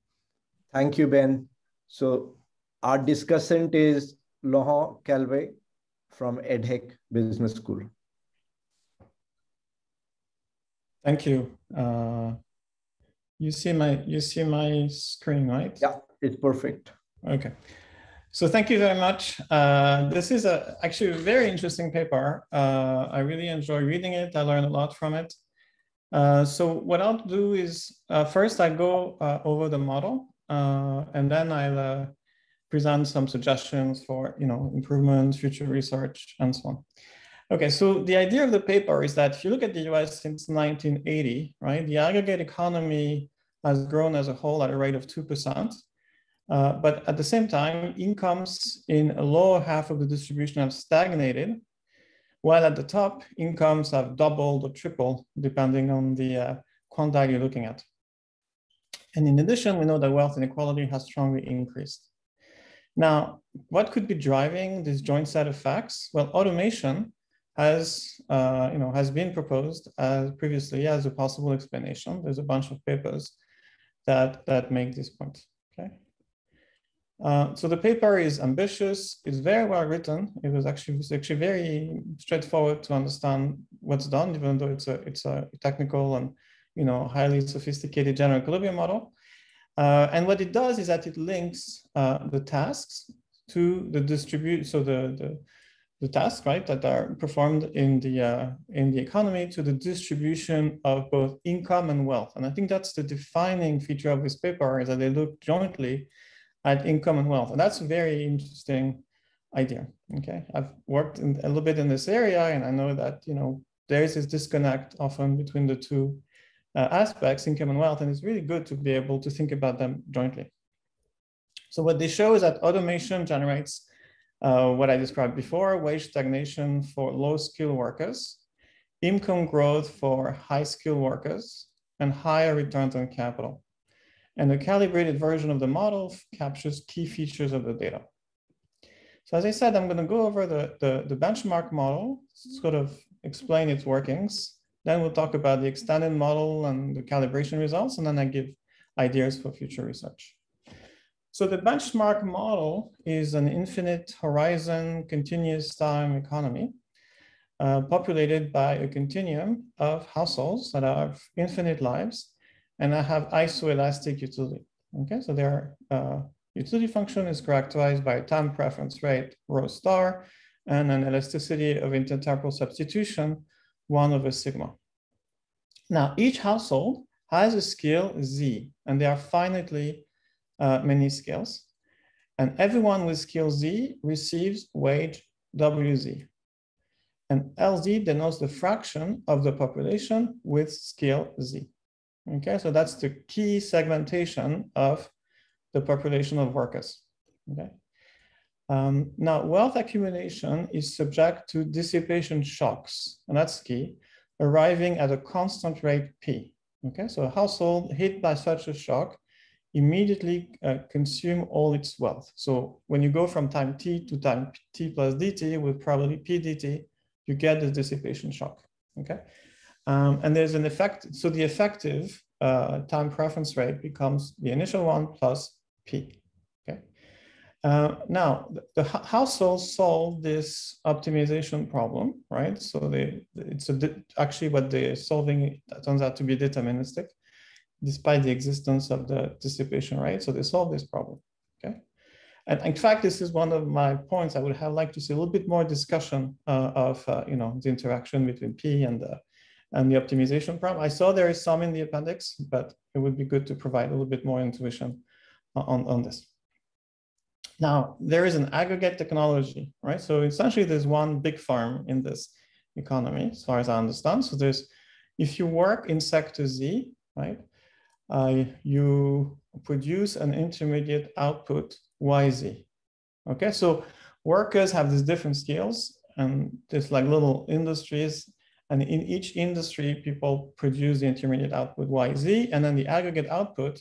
Thank you, Ben. So our discussant is Laurent Calvet from EDHEC Business School. Thank you. Uh, you see my you see my screen, right? Yeah, it's perfect. Okay. So thank you very much. Uh, this is a, actually a very interesting paper. Uh, I really enjoy reading it. I learned a lot from it. Uh, so what I'll do is uh, first I go uh, over the model uh, and then I'll uh, present some suggestions for you know improvements, future research, and so on. Okay, so the idea of the paper is that if you look at the US since 1980, right, the aggregate economy has grown as a whole at a rate of 2%. Uh, but at the same time, incomes in a lower half of the distribution have stagnated, while at the top, incomes have doubled or tripled, depending on the uh, quantile you're looking at. And in addition, we know that wealth inequality has strongly increased. Now, what could be driving this joint set of facts? Well, automation has, uh, you know, has been proposed as previously as a possible explanation. There's a bunch of papers that, that make this point, okay? Uh, so the paper is ambitious, it's very well written. It was actually, it's actually very straightforward to understand what's done, even though it's a, it's a technical and you know, highly sophisticated general equilibrium model. Uh, and what it does is that it links uh, the tasks to the distribute, so the, the, the, tasks, right, that are performed in the, uh, in the economy to the distribution of both income and wealth. And I think that's the defining feature of this paper is that they look jointly at income and wealth. And that's a very interesting idea, okay? I've worked in, a little bit in this area and I know that, you know, there is this disconnect often between the two uh, aspects, income and wealth, and it's really good to be able to think about them jointly. So what they show is that automation generates uh, what I described before, wage stagnation for low skill workers, income growth for high skill workers, and higher returns on capital. And the calibrated version of the model captures key features of the data. So as I said, I'm gonna go over the, the, the benchmark model, sort of explain its workings, then we'll talk about the extended model and the calibration results, and then I give ideas for future research. So the benchmark model is an infinite horizon continuous time economy uh, populated by a continuum of households that have infinite lives and that have isoelastic utility. Okay, so their uh, utility function is characterized by a time preference rate, rho star, and an elasticity of intertemporal substitution 1 over sigma. Now, each household has a scale Z, and there are finitely uh, many scales. And everyone with scale Z receives wage WZ. And LZ denotes the fraction of the population with scale Z. Okay, so that's the key segmentation of the population of workers. Okay. Um, now, wealth accumulation is subject to dissipation shocks, and that's key, arriving at a constant rate P. Okay, so a household hit by such a shock immediately uh, consume all its wealth. So when you go from time t to time t plus dt with probably p dt, you get the dissipation shock. Okay, um, and there's an effect. So the effective uh, time preference rate becomes the initial one plus p. Uh, now, the, the households solve this optimization problem, right? So they, it's actually what they're solving turns out to be deterministic, despite the existence of the dissipation rate. So they solve this problem, okay? And in fact, this is one of my points. I would have liked to see a little bit more discussion uh, of, uh, you know, the interaction between P and the, and the optimization problem. I saw there is some in the appendix, but it would be good to provide a little bit more intuition on, on this. Now, there is an aggregate technology, right? So essentially there's one big farm in this economy, as far as I understand. So there's, if you work in sector Z, right, uh, you produce an intermediate output YZ. Okay, so workers have these different skills and there's like little industries and in each industry, people produce the intermediate output YZ and then the aggregate output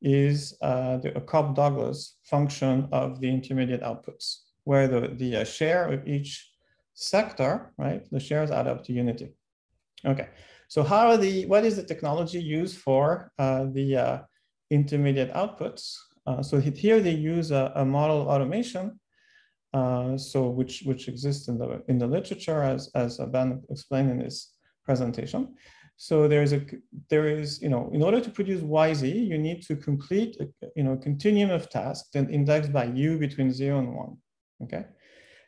is uh, the Cobb-Douglas function of the intermediate outputs, where the, the uh, share of each sector, right, the shares add up to unity. Okay, so how are the, what is the technology used for uh, the uh, intermediate outputs? So here they use a, a model automation, uh, so which, which exists in the, in the literature as, as Ben explained in his presentation. So there is a there is you know in order to produce YZ you need to complete a, you know a continuum of tasks then indexed by U between zero and one. Okay,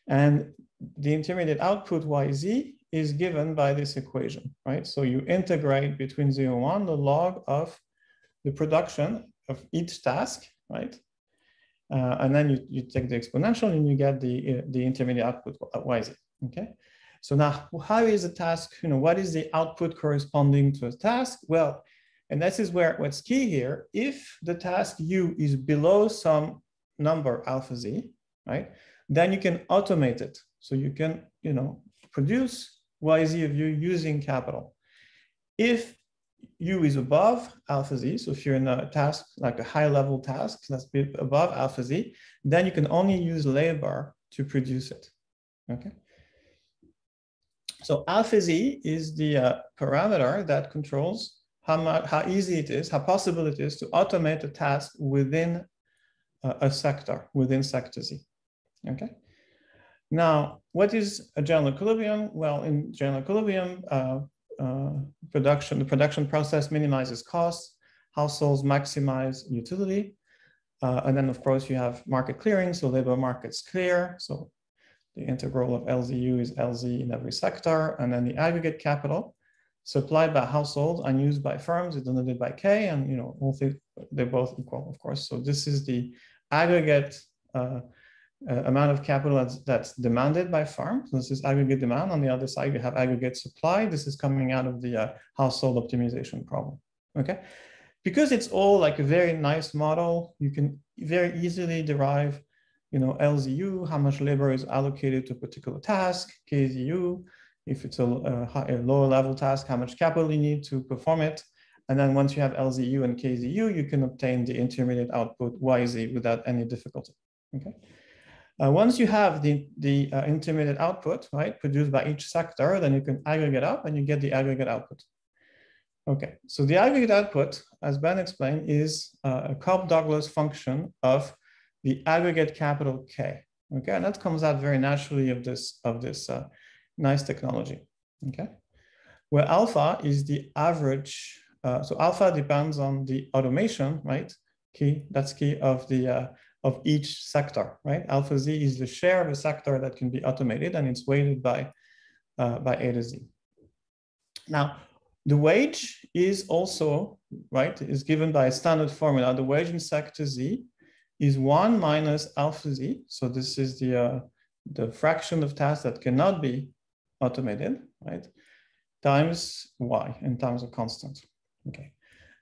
and the intermediate output YZ is given by this equation, right? So you integrate between zero and one the log of the production of each task, right? Uh, and then you, you take the exponential and you get the, uh, the intermediate output YZ, okay? So now, how is the task, you know, what is the output corresponding to a task? Well, And this is where what's key here, if the task U is below some number alpha Z, right, then you can automate it. So you can, you know, produce YZ of U using capital. If U is above alpha Z, so if you're in a task, like a high level task that's above alpha Z, then you can only use labor to produce it, okay? So alpha Z is the uh, parameter that controls how, much, how easy it is, how possible it is to automate a task within uh, a sector, within sector Z, okay? Now, what is a general equilibrium? Well, in general equilibrium, uh, uh, production, the production process minimizes costs, households maximize utility, uh, and then of course you have market clearing, so labor markets clear. So the integral of LZU is LZ in every sector, and then the aggregate capital supplied by households and used by firms is denoted by K, and you know, they're both equal, of course. So this is the aggregate uh, uh, amount of capital that's, that's demanded by firms. This is aggregate demand. On the other side, you have aggregate supply. This is coming out of the uh, household optimization problem. Okay, because it's all like a very nice model, you can very easily derive, you know, LZU, how much labor is allocated to a particular task, KZU, if it's a, a, high, a lower level task, how much capital you need to perform it. And then once you have LZU and KZU, you can obtain the intermediate output YZ without any difficulty. Okay. Uh, once you have the, the uh, intermediate output, right, produced by each sector, then you can aggregate up and you get the aggregate output. Okay, so the aggregate output, as Ben explained, is uh, a Cobb-Douglas function of the aggregate capital K. Okay, and that comes out very naturally of this, of this uh, nice technology. Okay, where alpha is the average, uh, so alpha depends on the automation, right? Key, that's key of the uh, of each sector, right? Alpha Z is the share of a sector that can be automated and it's weighted by, uh, by A to Z. Now, the wage is also, right, is given by a standard formula. The wage in sector Z is one minus alpha Z. So this is the, uh, the fraction of tasks that cannot be automated, right? Times Y and times a constant, okay?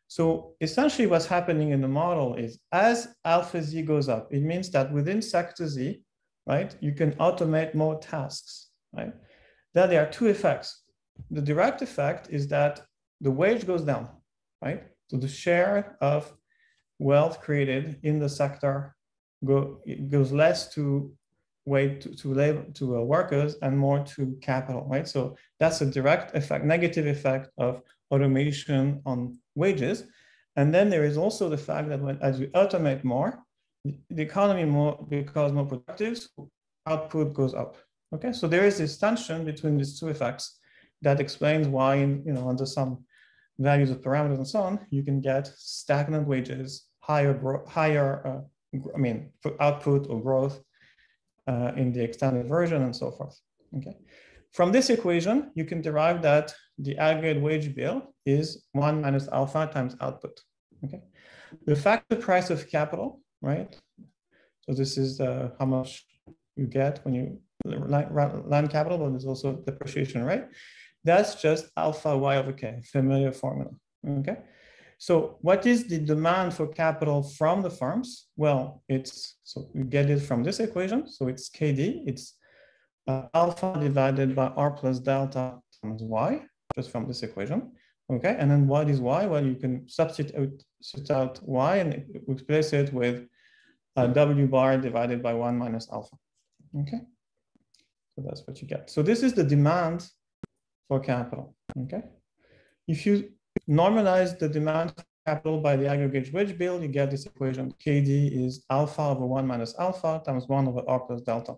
So essentially what's happening in the model is as alpha Z goes up, it means that within sector Z, right, you can automate more tasks, right? Then there are two effects. The direct effect is that the wage goes down, right? So the share of wealth created in the sector go, goes less to weight to, to labor to uh, workers and more to capital, right? So that's a direct effect, negative effect of automation on wages. And then there is also the fact that when as we automate more, the economy more becomes more productive, so output goes up. Okay, so there is this tension between these two effects that explains why, you know, under some values of parameters and so on, you can get stagnant wages, higher, higher, uh, I mean, output or growth uh, in the extended version and so forth. Okay. From this equation, you can derive that the aggregate wage bill is one minus alpha times output, okay? The factor price of capital, right? So this is uh, how much you get when you land capital, but there's also depreciation, right? That's just alpha y over k, familiar formula, okay? So what is the demand for capital from the firms? Well, it's, so you get it from this equation. So it's KD, it's uh, alpha divided by r plus delta times y, just from this equation. Okay, and then what is y? Well, you can substitute, substitute out y and replace it with uh, w bar divided by 1 minus alpha. Okay, so that's what you get. So this is the demand for capital. Okay, if you normalize the demand capital by the aggregate wage bill, you get this equation. KD is alpha over 1 minus alpha times 1 over r plus delta.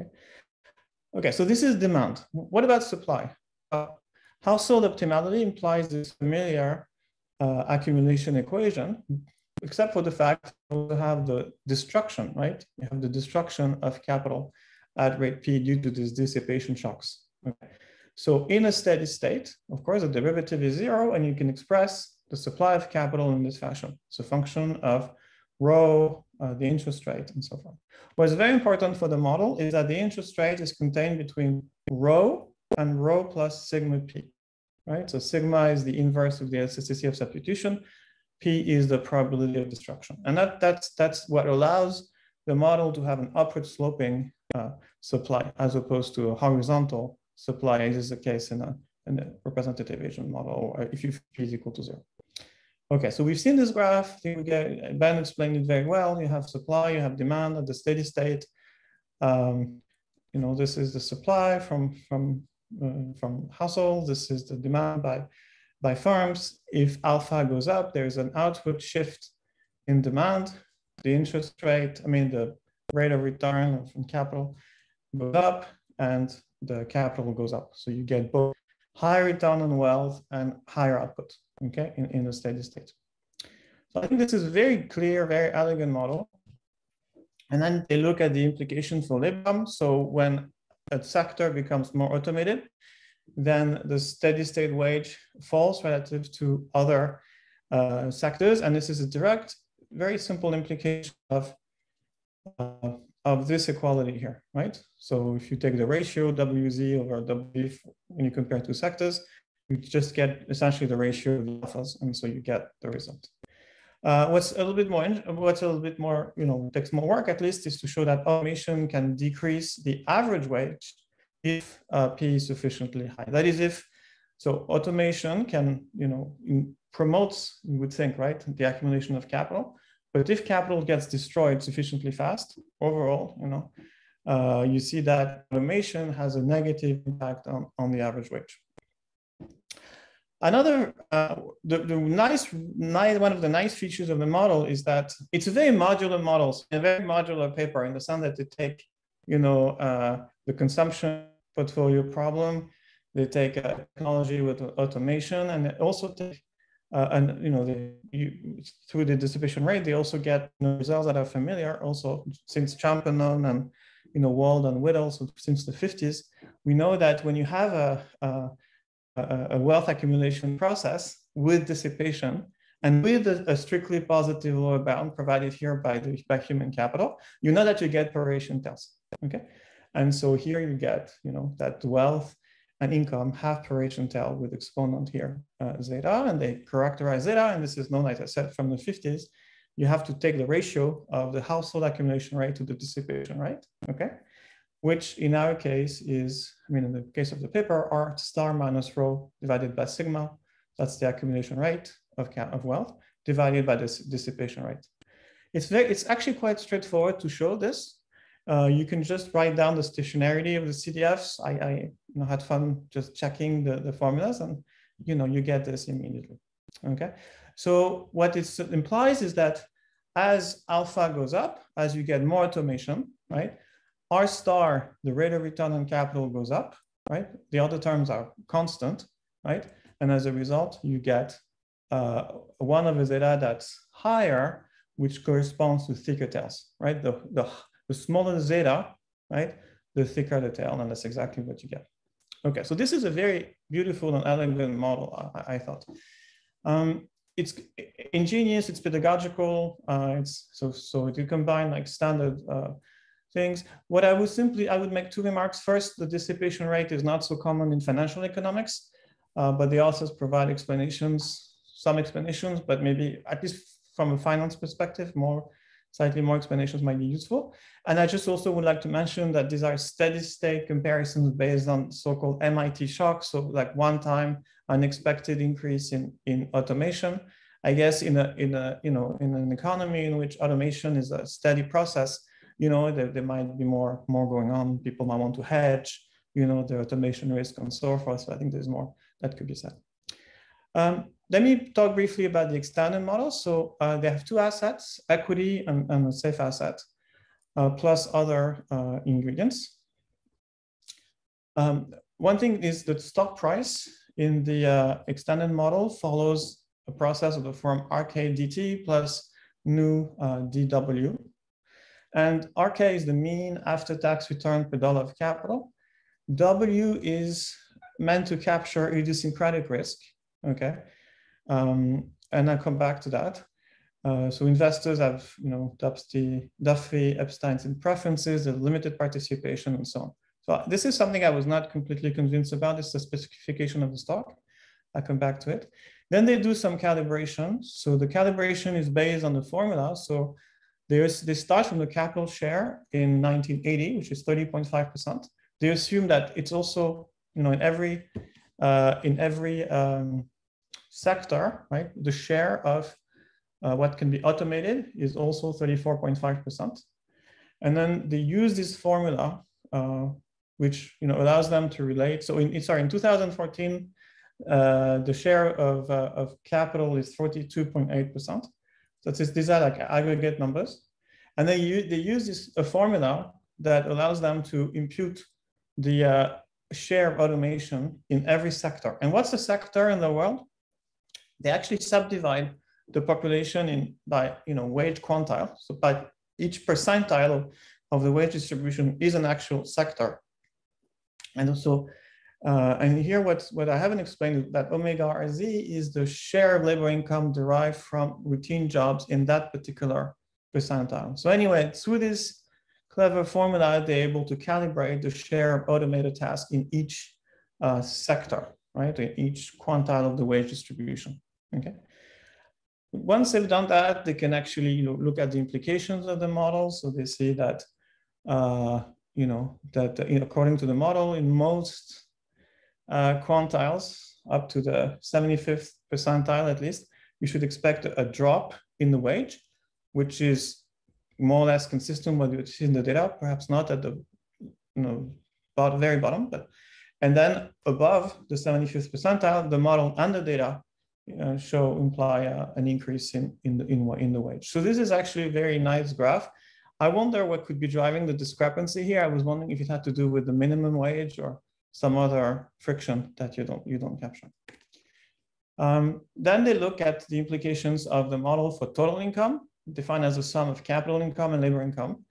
Okay. Okay, so this is demand. What about supply? Uh, household optimality implies this familiar uh, accumulation equation, except for the fact you have the destruction, right? You have the destruction of capital at rate P due to these dissipation shocks. Okay. So in a steady state, of course, the derivative is zero and you can express the supply of capital in this fashion. It's a function of rho, uh, the interest rate, and so forth. What's very important for the model is that the interest rate is contained between rho and rho plus sigma p. right? So sigma is the inverse of the elasticity of substitution. P is the probability of destruction. And that, that's, that's what allows the model to have an upward sloping uh, supply as opposed to a horizontal supply, is the case in a, in a representative agent model, or if you is equal to zero. Okay, so we've seen this graph. We get, Ben explained it very well. You have supply, you have demand at the steady state. Um, you know, this is the supply from from uh, from households. This is the demand by by firms. If alpha goes up, there's an outward shift in demand. The interest rate, I mean, the rate of return from capital goes up, and the capital goes up. So you get both higher return on wealth and higher output okay, in, in a steady state. So I think this is a very clear, very elegant model. And then they look at the implications for labor. So when a sector becomes more automated, then the steady state wage falls relative to other uh, sectors. And this is a direct, very simple implication of, uh, of this equality here, right? So if you take the ratio WZ over W when you compare two sectors, you just get essentially the ratio of the alphas, and so you get the result. Uh, what's a little bit more, what's a little bit more, you know, takes more work at least is to show that automation can decrease the average wage if uh, P is sufficiently high. That is if, so automation can, you know, promotes, you would think, right, the accumulation of capital. But if capital gets destroyed sufficiently fast, overall, you know, uh, you see that automation has a negative impact on, on the average wage. Another, uh, the, the nice, nice, one of the nice features of the model is that it's a very modular model, a very modular paper in the sense that they take, you know, uh, the consumption portfolio problem, they take uh, technology with automation, and they also take, uh, and you know, they, you, through the dissipation rate, they also get results that are familiar. Also, since Champernowne and you know Wold and Whittle, so since the 50s, we know that when you have a, a a, wealth accumulation process with dissipation and with a, a, strictly positive lower bound provided here by the by human capital, you know that you get Pareto tails. Okay, and so here you get you know that wealth and income have Pareto tail with exponent here uh, zeta, and they characterize zeta, and this is known as I said from the 50s. You have to take the ratio of the household accumulation rate to the dissipation rate. Okay, which in our case is, I mean, in the case of the paper, R star minus rho divided by sigma. That's the accumulation rate of, of wealth divided by this dissipation rate. It's, very, it's actually quite straightforward to show this. Uh, you can just write down the stationarity of the CDFs. I, I you know, had fun just checking the, the formulas and you know, you get this immediately, okay? So what it implies is that as alpha goes up, as you get more automation, right? R star, the rate of return on capital goes up, right? The other terms are constant, right? And as a result, you get uh, one of the zeta that's higher, which corresponds to thicker tails, right? The, the, the smaller the zeta, right? The thicker the tail, and that's exactly what you get. Okay, so this is a very beautiful and elegant model, I, I thought. Um, it's ingenious, it's pedagogical, uh, it's so so you combine like standard uh, things. What I would simply, I would make two remarks. First, the dissipation rate is not so common in financial economics, uh, but the authors provide explanations, some explanations, but maybe at least from a finance perspective, more slightly more explanations might be useful. And I just also would like to mention that these are steady state comparisons based on so-called MIT shocks. So like one time unexpected increase in, in automation. I guess in a, in a, you know, in an economy in which automation is a steady process, you know, there, there might be more, more going on. People might want to hedge, you know, the automation risk and so forth. So I think there's more that could be said. Um, let me talk briefly about the extended model. So uh, they have two assets, equity and, and a safe asset, uh, plus other uh, ingredients. Um, one thing is that stock price in the uh, extended model follows a process of the form RKDT plus new uh, DW. And RK is the mean after-tax return per dollar of capital. W is meant to capture idiosyncratic risk, okay? Um, and I'll come back to that. Uh, so investors have, you know, Duffie, Duffie Epstein's preferences, the limited participation, and so on. So this is something I was not completely convinced about. It's the specification of the stock. I'll come back to it. Then they do some calibration. So the calibration is based on the formula. So there's, they start from the capital share in 1980, which is 30.5%. They assume that it's also, you know, in every, uh, in every um, sector, right, the share of uh, what can be automated is also 34.5%. And then they use this formula, uh, which you know allows them to relate. So in sorry, in 2014, uh, the share of, uh, of capital is 42.8%. So these are like aggregate numbers. And they, use, they use this a formula that allows them to impute the uh, share of automation in every sector. And what's the sector in the world? They actually subdivide the population in by you know wage quantile. So by each percentile of the wage distribution is an actual sector. And also, uh, and here what, what I haven't explained is that omega RZ is the share of labor income derived from routine jobs in that particular percentile. So anyway, through this clever formula, they're able to calibrate the share of automated tasks in each uh, sector, right? In each quantile of the wage distribution, okay? Once they've done that, they can actually you know, look at the implications of the model. So they see that, uh, you know, that according to the model, in most uh, quantiles, up to the 75th percentile at least, you should expect a drop in the wage, which is more or less consistent with what you see in the data, perhaps not at the you know, bottom, very bottom, but and then above the 75th percentile, the model and the data uh, show imply uh, an increase in, in, the, in, in the wage. So this is actually a very nice graph. I wonder what could be driving the discrepancy here. I was wondering if it had to do with the minimum wage or some other friction that you don't, you don't capture. Um, then they look at the implications of the model for total income, defined as a sum of capital income and labor income.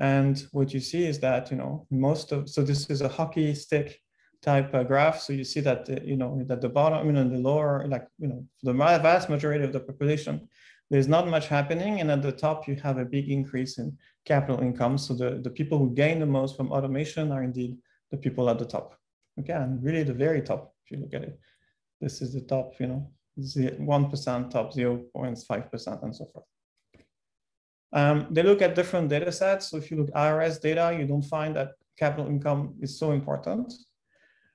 And what you see is that, you know, most of, so this is a hockey stick type uh, graph. So you see that, uh, you know, that the bottom, you know, the lower, like, you know, the vast majority of the population, there's not much happening. And at the top, you have a big increase in capital income. So the, the people who gain the most from automation are indeed the people at the top. Again, really the very top, if you look at it. This is the top, you know, 1%, top 0.5%, and so forth. Um, they look at different data sets. So if you look IRS data, you don't find that capital income is so important.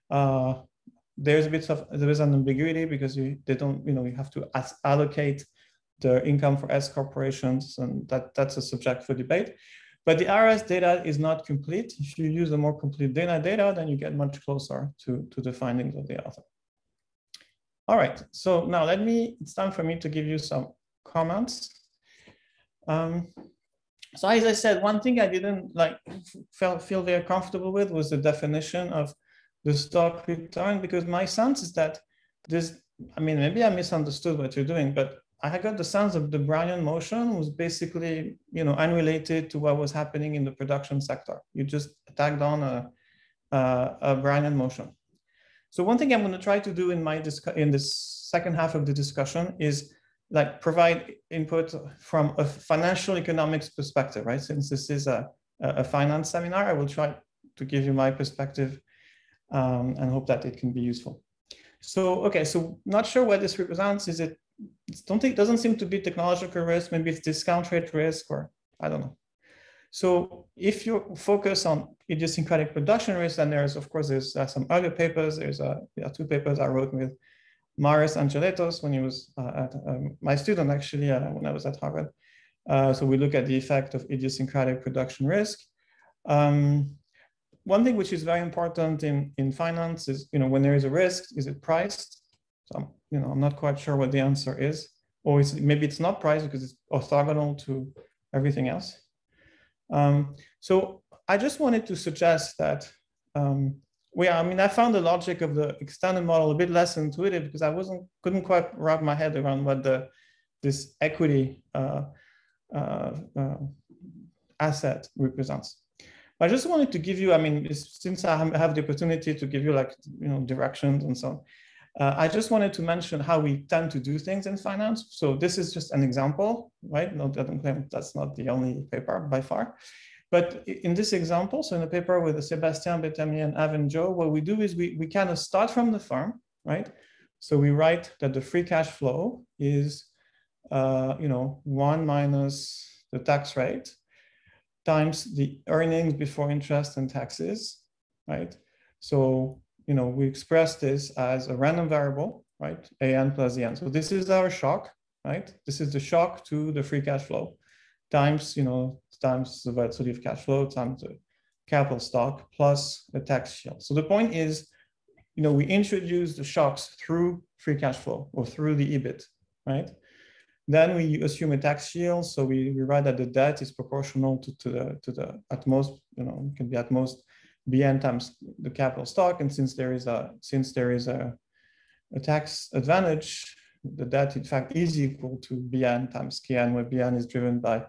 Uh, there's a bit of there is an ambiguity because you they don't you know you have to as, allocate the income for S corporations and that that's a subject for debate. But the IRS data is not complete. If you use a more complete data data, then you get much closer to, to the findings of the author. All right, so now let me, it's time for me to give you some comments. Um, so as I said, one thing I didn't like feel, feel very comfortable with was the definition of the stock return because my sense is that this, I mean, maybe I misunderstood what you're doing, but I got the sense of the Brownian motion was basically, you know, unrelated to what was happening in the production sector. You just tagged on a, a, a motion. So one thing I'm going to try to do in my in this second half of the discussion is like provide input from a financial economics perspective, right? Since this is a, a finance seminar, I will try to give you my perspective um, and hope that it can be useful. So, okay, so not sure what this represents. Is it, don't think, doesn't seem to be technological risk, maybe it's discount rate risk or I don't know. So if you focus on idiosyncratic production risk, then there's, of course, there's uh, some other papers. There's uh, two papers I wrote with Marios Angeletos when he was uh, at, um, my student, actually, uh, when I was at Harvard. Uh, so we look at the effect of idiosyncratic production risk. Um, one thing which is very important in, in finance is, you know, when there is a risk, is it priced? So, I'm, you know, I'm not quite sure what the answer is. Or is, maybe it's not priced because it's orthogonal to everything else. Um, so I just wanted to suggest that, um, well, I mean, I found the logic of the extended model a bit less intuitive because I wasn't, couldn't quite wrap my head around what the, this equity uh, uh, uh, asset represents. I just wanted to give you, I mean, since I have the opportunity to give you like, you know, directions and so on, uh, I just wanted to mention how we tend to do things in finance. So this is just an example, right? No, that's not the only paper by far. But in this example, so in the paper with Sebastian Betermier and Evan Jo, what we do is we, we kind of start from the firm, right? So we write that the free cash flow is, uh, you know, one minus the tax rate times the earnings before interest and taxes, right? So, you know, we express this as a random variable, right? an plus the n. So this is our shock, right? This is the shock to the free cash flow times, you know, times the volatility of cash flow times the capital stock plus the tax shield. So the point is, you know, we introduce the shocks through free cash flow or through the EBIT, right? Then we assume a tax shield. So we, we write that the debt is proportional to, to the to the at most, you know, can be at most BN times the capital stock. And since there is a since there is a, a tax advantage, the debt in fact is equal to BN times KN, where BN is driven by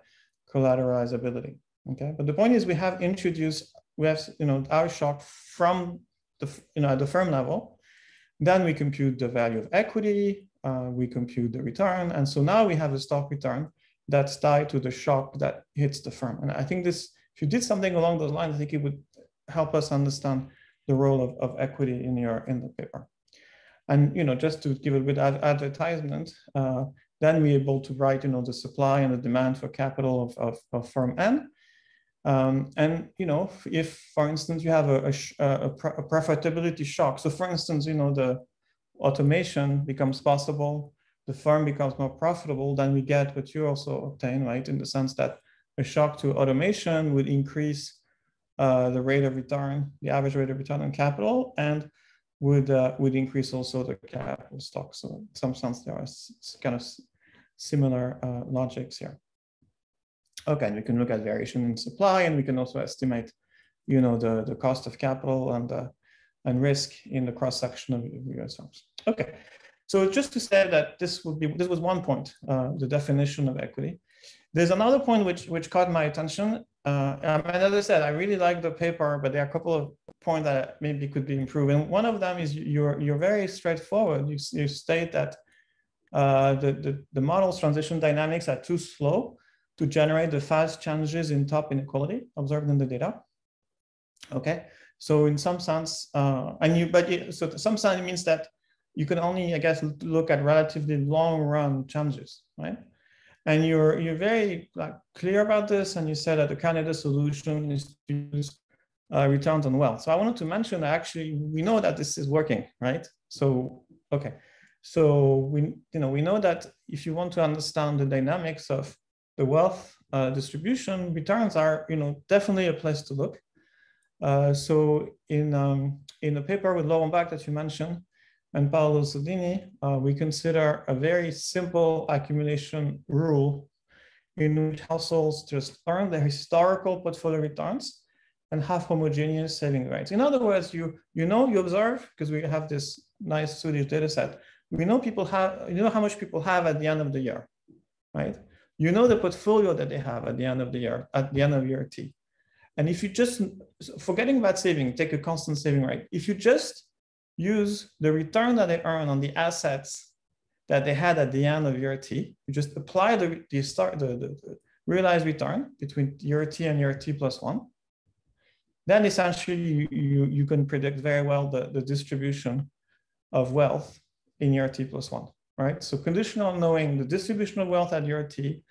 collateralizability. Okay, but the point is we have introduced we have you know our shock from the you know at the firm level. Then we compute the value of equity, uh, we compute the return, and so now we have a stock return that's tied to the shock that hits the firm. And I think this, if you did something along those lines, I think it would help us understand the role of, of equity in your in the paper. And you know, just to give a bit of advertisement, uh, then we're able to write you know the supply and the demand for capital of, of, of firm N. Um, and you know, if for instance you have a, a, a, a profitability shock, so for instance, you know the automation becomes possible, the firm becomes more profitable, then we get what you also obtain, right? In the sense that a shock to automation would increase uh, the rate of return, the average rate of return on capital, and would uh, would increase also the capital stock. So in some sense, there are kind of similar uh, logics here. Okay, and we can look at variation in supply, and we can also estimate, you know, the, the cost of capital and uh, and risk in the cross section of US firms. Okay, so just to say that this would be this was one point, uh, the definition of equity. There's another point which which caught my attention. Uh, and as I said, I really like the paper, but there are a couple of points that maybe could be improved. And one of them is you're you're very straightforward. You, you state that uh, the, the the model's transition dynamics are too slow to generate the fast changes in top inequality observed in the data. Okay, so in some sense, uh, and you, but it, so some sense it means that you can only, I guess, look at relatively long run changes, right? And you're you're very like clear about this, and you said that the Canada solution is to use uh, returns on wealth. So I wanted to mention that actually we know that this is working, right? So okay, so we you know we know that if you want to understand the dynamics of the wealth uh, distribution, returns are you know definitely a place to look. Uh, so in, um, in the paper with Laurent that you mentioned and Paolo Sodini, uh, we consider a very simple accumulation rule in which households just earn their historical portfolio returns and have homogeneous saving rates. In other words, you, you know, you observe, because we have this nice Swedish data set, we know people have, you know how much people have at the end of the year, right? You know the portfolio that they have at the end of the year, at the end of year T. And if you just, forgetting about saving, take a constant saving rate. If you just use the return that they earn on the assets that they had at the end of year T, you just apply the, the, start, the, the, the realized return between year T and year T plus one, then essentially you, you, you can predict very well the, the distribution of wealth in year T plus one, right? So conditional knowing the distribution of wealth at year T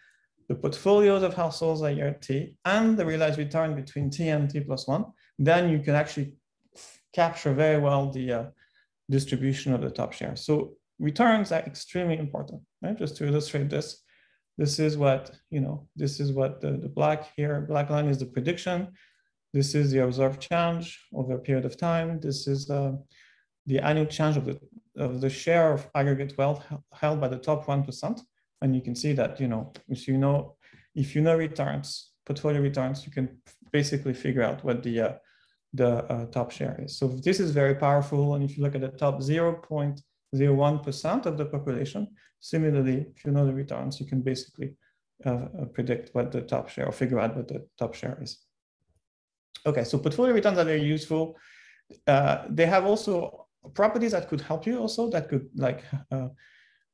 the portfolios of households at year T and the realized return between T and T plus one, then you can actually capture very well the uh, distribution of the top share. So returns are extremely important, right? Just to illustrate this, this is what, you know, this is what the, the black here, black line is the prediction. This is the observed change over a period of time. This is uh, the annual change of the, of the share of aggregate wealth held by the top 1%. And you can see that, you know, if you know, if you know returns, portfolio returns, you can basically figure out what the, uh, the uh, top share is. So this is very powerful. And if you look at the top 0.01% of the population, similarly, if you know the returns, you can basically uh, uh, predict what the top share or figure out what the top share is. Okay, so portfolio returns are very useful. Uh, they have also properties that could help you also that could like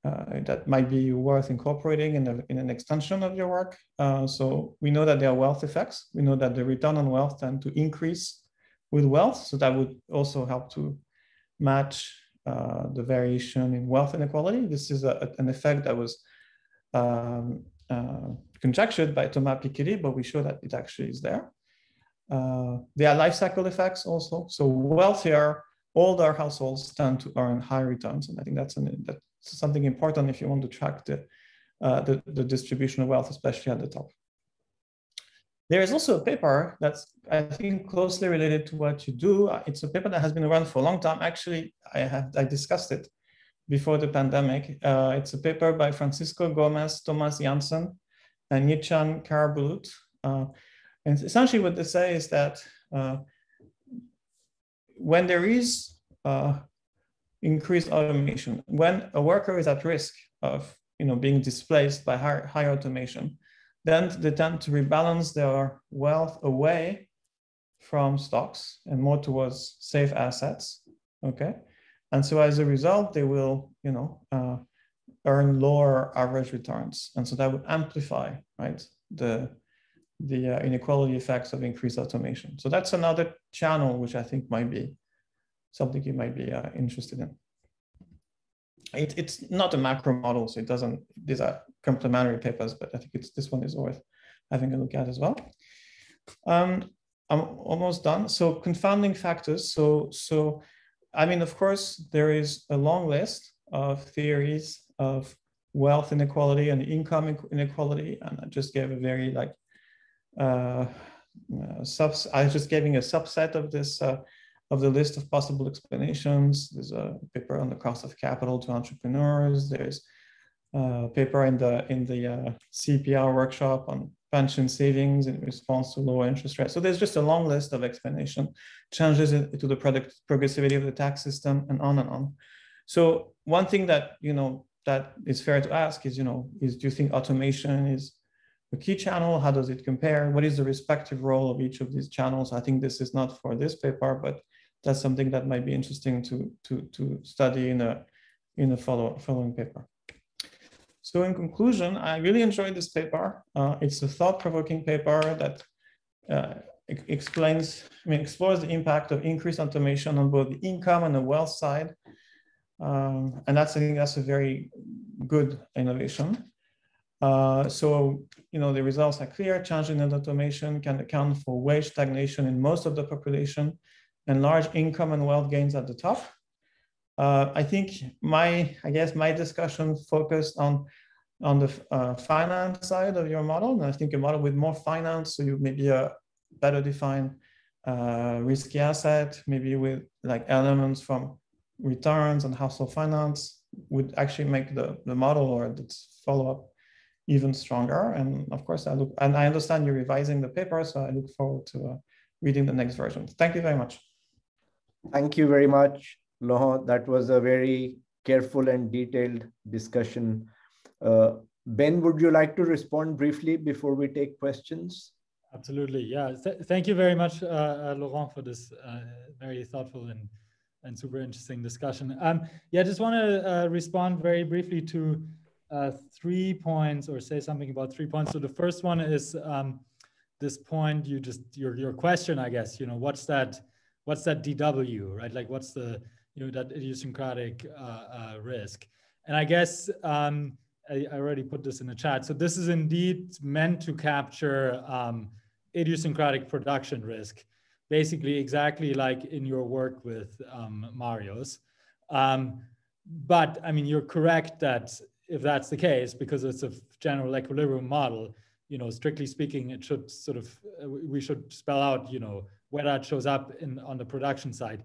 uh, that might be worth incorporating in, a, in an extension of your work. Uh, so we know that there are wealth effects. We know that the return on wealth tend to increase with wealth. So that would also help to match uh, the variation in wealth inequality. This is a, an effect that was um, uh, conjectured by Thomas Piketty, but we show that it actually is there. Uh, there are life cycle effects also. So wealthier, older households tend to earn high returns. And I think that's, an, that's something important if you want to track the, uh, the, the distribution of wealth, especially at the top. There is also a paper that's, I think, closely related to what you do. Uh, it's a paper that has been around for a long time. Actually, I have I discussed it before the pandemic. Uh, it's a paper by Francisco Gomes, Thomas Jansson, and Yigitcan Karabulut. Uh, and essentially what they say is that uh, when there is uh, increased automation, when a worker is at risk of you know, being displaced by high, automation, then they tend to rebalance their wealth away from stocks and more towards safe assets. Okay, and so as a result, they will, you know, uh, earn lower average returns, and so that would amplify, right, the the uh, inequality effects of increased automation. So that's another channel which I think might be something you might be uh, interested in. It, it's not a macro model, so it doesn't, these are complementary papers, but I think it's this one is worth having a look at as well. Um, I'm almost done. So confounding factors. So, so I mean, of course, there is a long list of theories of wealth inequality and income inequality. And I just gave a very like, subs I was just giving a subset of this uh, of the list of possible explanations. There's a paper on the cost of capital to entrepreneurs. There's a paper in the in the uh, CEPR workshop on pension savings in response to lower interest rates. So there's just a long list of explanation, changes to the product progressivity of the tax system, and on and on. So one thing that you know that is fair to ask is, you know, is do you think automation is a key channel? How does it compare? What is the respective role of each of these channels? I think this is not for this paper, but that's something that might be interesting to, to, to study in a, in a follow, following paper. So in conclusion, I really enjoyed this paper. Uh, it's a thought-provoking paper that uh, explains, I mean, explores the impact of increased automation on both the income and the wealth side. Um, and that's, I think that's a very good innovation. Uh, so, you know, the results are clear. Change in automation can account for wage stagnation in most of the population and large income and wealth gains at the top. Uh, I think my, I guess my discussion focused on on the uh, finance side of your model, and I think a model with more finance, so you maybe a better defined uh, risky asset, maybe with like elements from returns and household finance would actually make the, the model or the follow-up even stronger. And of course, I look and I understand you're revising the paper, so I look forward to uh, reading the next version. Thank you very much. Thank you very much, Laurent. That was a very careful and detailed discussion. Uh, ben, would you like to respond briefly before we take questions? Absolutely. Yeah. Th thank you very much, uh, uh, Laurent, for this uh, very thoughtful and, and super interesting discussion. Um, yeah, I just want to uh, respond very briefly to uh, three points or say something about three points. So the first one is um, this point you just, your, your question, I guess, you know, what's that what's that DW, right? Like what's the, you know, that idiosyncratic uh, uh, risk? And I guess um, I, I, already put this in the chat. So this is indeed meant to capture um, idiosyncratic production risk, basically exactly like in your work with um, Marios. Um, but I mean, you're correct that if that's the case, because it's a general equilibrium model, you know, strictly speaking, it should sort of, uh, we should spell out, you know, where that shows up in on the production side.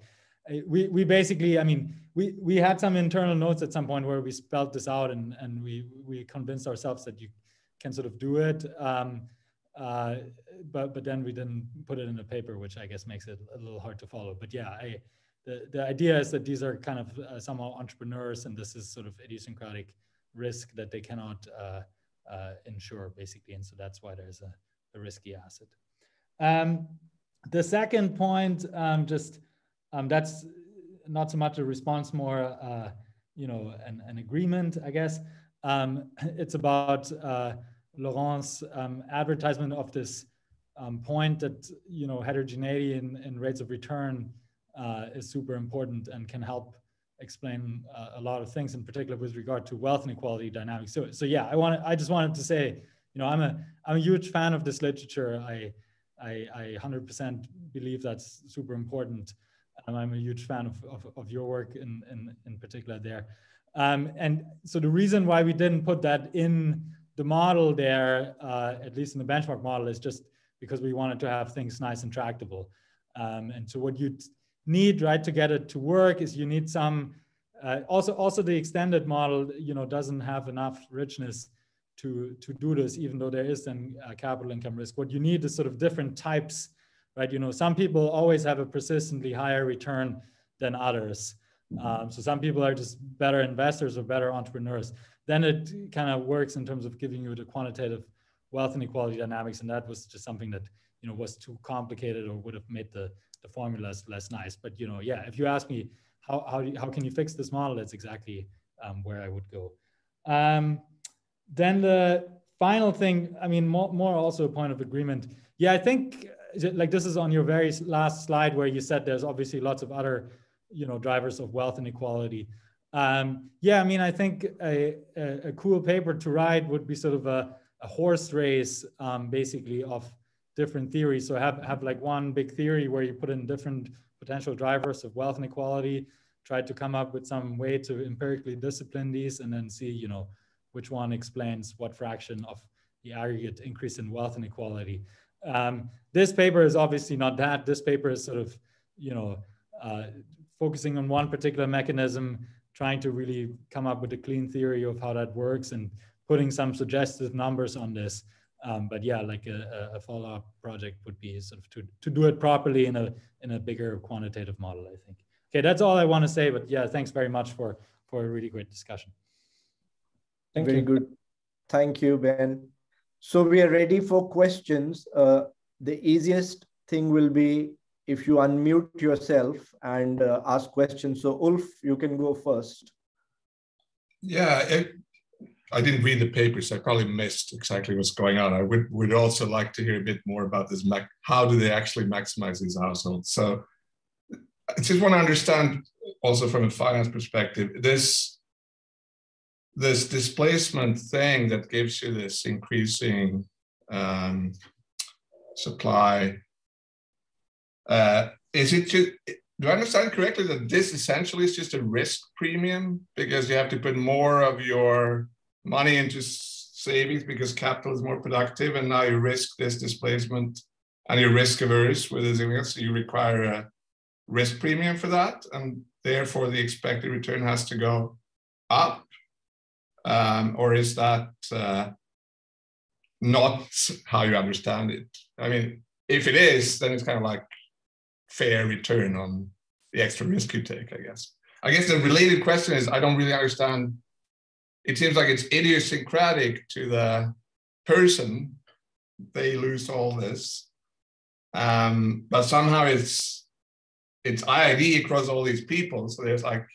Uh, we, we basically, I mean, we, we had some internal notes at some point where we spelled this out and, and we, we convinced ourselves that you can sort of do it. Um, uh, but, but then we didn't put it in the paper, which I guess makes it a little hard to follow. But yeah, I, the, the idea is that these are kind of uh, somehow entrepreneurs and this is sort of idiosyncratic risk that they cannot uh, uh, insure basically. And so that's why there's a, a risky asset. Um, the second point, um, just um, that's not so much a response, more uh, you know an, an, agreement, I guess. Um, it's about uh, Laurent's um, advertisement of this um, point that you know heterogeneity in, in rates of return uh, is super important and can help explain uh, a lot of things, in particular with regard to wealth inequality dynamics. So, so yeah, I want I just wanted to say, you know, I'm a I'm a huge fan of this literature. I I, I 100% believe that's super important. Um, I'm a huge fan of, of, of, your work in, in, in particular there. Um, and so the reason why we didn't put that in the model there, uh, at least in the benchmark model, is just because we wanted to have things nice and tractable. Um, and so what you need, right, to get it to work is you need some, uh, also, also the extended model, you know, doesn't have enough richness to, to do this, even though there is an uh, capital income risk. What you need is sort of different types, right? You know, some people always have a persistently higher return than others. Um, so some people are just better investors or better entrepreneurs. Then it kind of works in terms of giving you the quantitative wealth inequality dynamics. And that was just something that, you know, was too complicated or would have made the, the formulas less nice. But, you know, yeah, if you ask me, how, how, you, how can you fix this model? That's exactly um, where I would go. Um, then the final thing, I mean, more, more also a point of agreement. Yeah, I think like this is on your very last slide where you said there's obviously lots of other, you know, drivers of wealth inequality. Um, yeah, I mean, I think a, a, a, cool paper to write would be sort of a, a horse race, um, basically, of different theories. So have, have like one big theory where you put in different potential drivers of wealth inequality, try to come up with some way to empirically discipline these and then see, you know, which one explains what fraction of the aggregate increase in wealth inequality. Um, this paper is obviously not that. This paper is sort of, you know, uh, focusing on one particular mechanism, trying to really come up with a clean theory of how that works and putting some suggestive numbers on this. Um, but yeah, like a, a follow-up project would be sort of to, to do it properly in a in a bigger quantitative model, I think. Okay, that's all I want to say. But yeah, thanks very much for for a really great discussion. Thank Very you. good. Thank you, Ben. So we are ready for questions. Uh, the easiest thing will be if you unmute yourself and uh, ask questions. So Ulf, you can go first. Yeah, it, I didn't read the papers. I probably missed exactly what's going on. I would, would also like to hear a bit more about this. How do they actually maximize these households? So I just want to understand also from a finance perspective, this this displacement thing that gives you this increasing um, supply, uh, is it just, do I understand correctly that this essentially is just a risk premium because you have to put more of your money into savings because capital is more productive and now you risk this displacement and you're risk averse with this so you require a risk premium for that and therefore the expected return has to go up um, or is that uh, not how you understand it? I mean, if it is, then it's kind of like fair return on the extra risk you take, I guess. I guess the related question is I don't really understand. It seems like it's idiosyncratic to the person. They lose all this. Um, but somehow it's it's IID across all these people. So there's like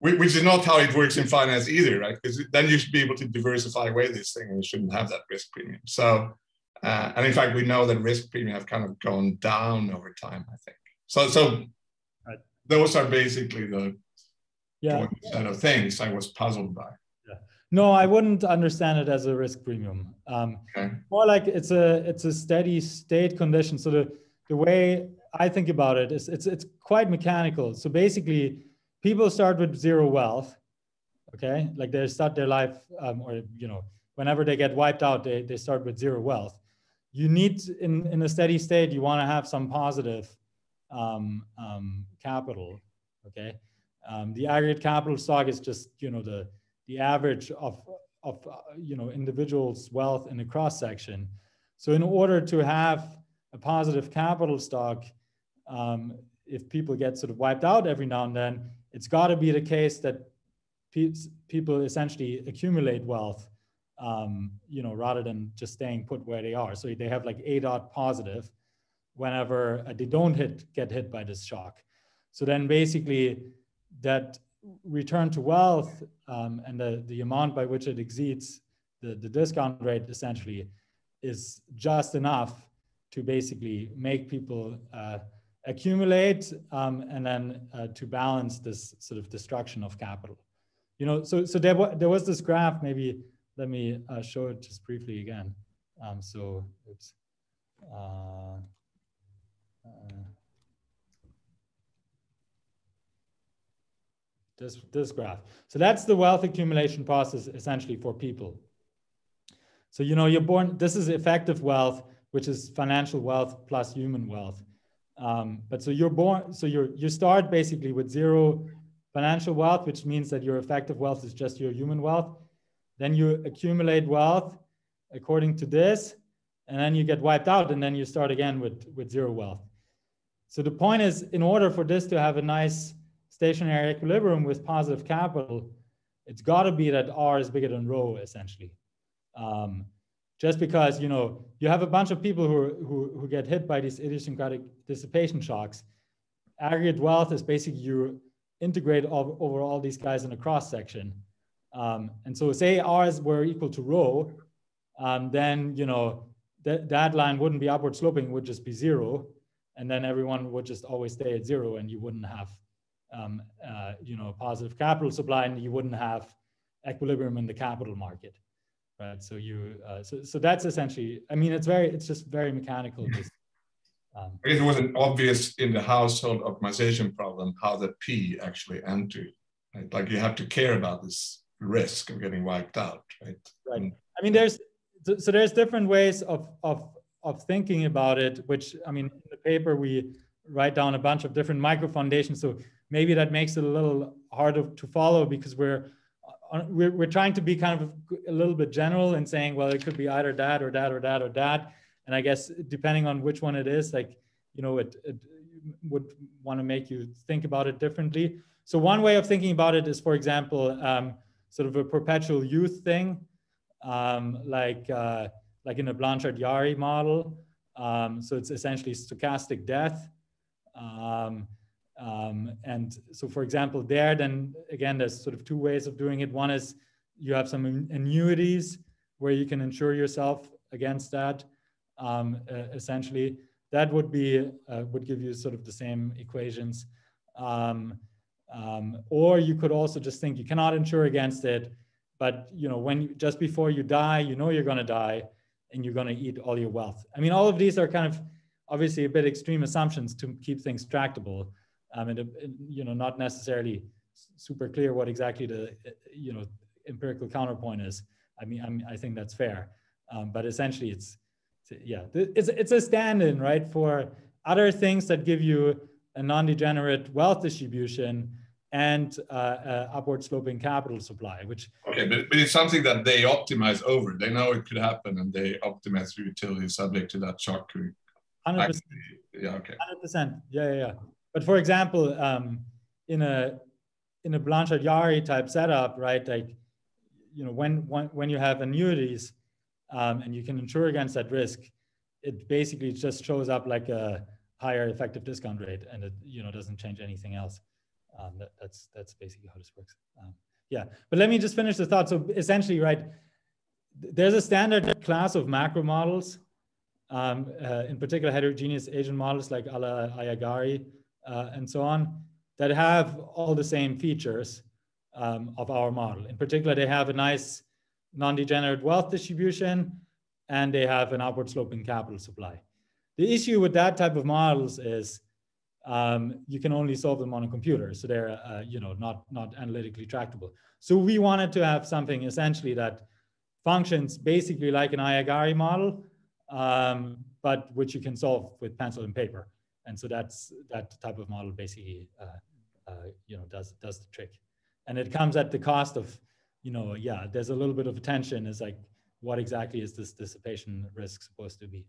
which is not how it works in finance either, right? Because then you should be able to diversify away this thing and you shouldn't have that risk premium. So, uh, and in fact, we know that risk premium have kind of gone down over time, I think. So, so those are basically the yeah. set of things I was puzzled by. No, I wouldn't understand it as a risk premium. Um, okay. More like it's a it's a steady state condition. So the the way I think about it is it's it's quite mechanical. So basically people start with zero wealth okay like they start their life um, or you know whenever they get wiped out they, they start with zero wealth you need in, in a steady state you want to have some positive um, um, capital okay um, the aggregate capital stock is just you know the the average of of uh, you know individuals wealth in a cross section so in order to have a positive capital stock um, if people get sort of wiped out every now and then it's got to be the case that pe people essentially accumulate wealth, um, you know, rather than just staying put where they are. So they have like A dot positive whenever uh, they don't hit get hit by this shock. So then basically that return to wealth um, and the, the amount by which it exceeds the, the discount rate essentially is just enough to basically make people uh, accumulate um, and then uh, to balance this sort of destruction of capital. You know, so so there, there was this graph. Maybe let me uh, show it just briefly again. Um, so, oops. Uh, uh, this, this graph. So that's the wealth accumulation process essentially for people. So, you know, you're born, this is effective wealth, which is financial wealth plus human wealth. Um, but so you're born, so you're, you start basically with zero financial wealth, which means that your effective wealth is just your human wealth. Then you accumulate wealth according to this, and then you get wiped out, and then you start again with, with zero wealth. So the point is, in order for this to have a nice stationary equilibrium with positive capital, it's got to be that R is bigger than rho, essentially. Um, just because you know you have a bunch of people who, who, who get hit by these idiosyncratic dissipation shocks. Aggregate wealth is basically you integrate all, over all these guys in a cross section. Um, and so say R's were equal to rho, um, then you know that that line wouldn't be upward sloping, would just be zero. And then everyone would just always stay at zero and you wouldn't have um, uh, you know, positive capital supply, and you wouldn't have equilibrium in the capital market, right? So you, uh, so, so that's essentially, I mean, it's very, it's just very mechanical. Just, um, it wasn't obvious in the household optimization problem how the P actually entered. Right? Like you have to care about this risk of getting wiped out, right? Right. And, I mean, there's so there's different ways of of of thinking about it. Which I mean, in the paper we write down a bunch of different micro foundations. So maybe that makes it a little harder to follow because we're uh, we're, we're trying to be kind of a little bit general and saying, well, it could be either that or that or that or that. And I guess depending on which one it is, like, you know, it, it would want to make you think about it differently. So one way of thinking about it is, for example, um, sort of a perpetual youth thing, um, like, uh, like in a Blanchard-Yaari model. Um, so it's essentially stochastic death. Um, and so, for example, there, then again, there's sort of two ways of doing it. One is you have some annuities where you can insure yourself against that. Um, uh, essentially, that would be uh, would give you sort of the same equations. Um, um or you could also just think you cannot insure against it, but you know when you, just before you die, you know you're going to die, and you're going to eat all your wealth. I mean, all of these are kind of obviously a bit extreme assumptions to keep things tractable um, and, and you know not necessarily super clear what exactly the you know empirical counterpoint is. I mean, I, mean, I think that's fair, um, but essentially it's yeah, it's it's a stand-in right for other things that give you a non-degenerate wealth distribution and uh, uh, upward sloping capital supply, which okay, but, but it's something that they optimize over. They know it could happen, and they optimize the utility subject to that shock. Hundred percent. Yeah. Okay. Hundred percent. Yeah, yeah, yeah. But for example, um, in a in a Blanchard Yaari type setup, right? Like, you know, when when, when you have annuities um, and you can insure against that risk, it basically just shows up like a higher effective discount rate, and it you know doesn't change anything else. Um, that, that's that's basically how this works. Um, yeah, but let me just finish the thought. So essentially, right, there's a standard class of macro models, um, uh, in particular heterogeneous agent models like a la Aiyagari, uh, and so on that have all the same features um, of our model. In particular, they have a nice non-degenerate wealth distribution and they have an upward sloping capital supply. The issue with that type of models is um, you can only solve them on a computer. So they're uh, you know, not, not analytically tractable. So we wanted to have something essentially that functions basically like an Aiyagari model, um, but which you can solve with pencil and paper and so that's that type of model basically uh, uh, you know does does the trick. And it comes at the cost of you know yeah there's a little bit of attention is like what exactly is this dissipation risk supposed to be?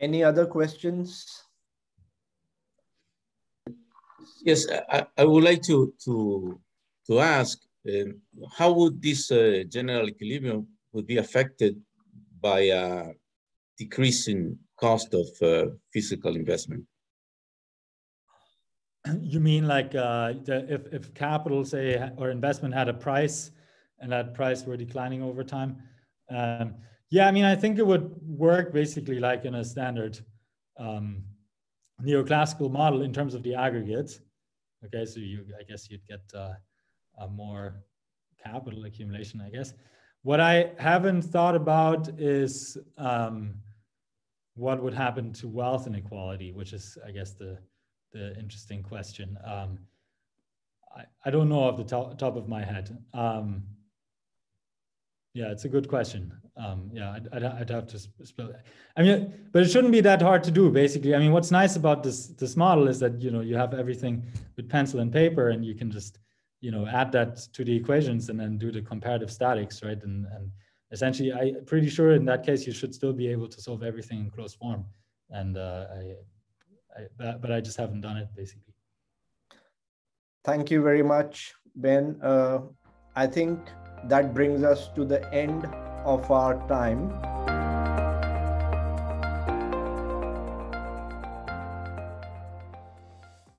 Any other questions? Yes i, I would like to to to ask um, how would this uh, general equilibrium would be affected by a decrease in cost of uh, physical investment. You mean like uh, the, if, if capital, say, or investment had a price and that price were declining over time? Um, yeah, I mean, I think it would work basically like in a standard um, neoclassical model in terms of the aggregates. Okay, so you, I guess you'd get uh, a more capital accumulation, I guess. What I haven't thought about is um, what would happen to wealth inequality, which is, I guess, the the interesting question. Um, I, I don't know off the top, top of my head. Um, yeah, it's a good question. Um, yeah, I'd, I'd, I'd, have to spell it. I mean, but it shouldn't be that hard to do. Basically, I mean, what's nice about this this model is that you know you have everything with pencil and paper, and you can just you know add that to the equations and then do the comparative statics, right? And and essentially, I'm pretty sure in that case you should still be able to solve everything in closed form. And uh, I, I but, I just haven't done it basically. Thank you very much, Ben. Uh, I think that brings us to the end of our time.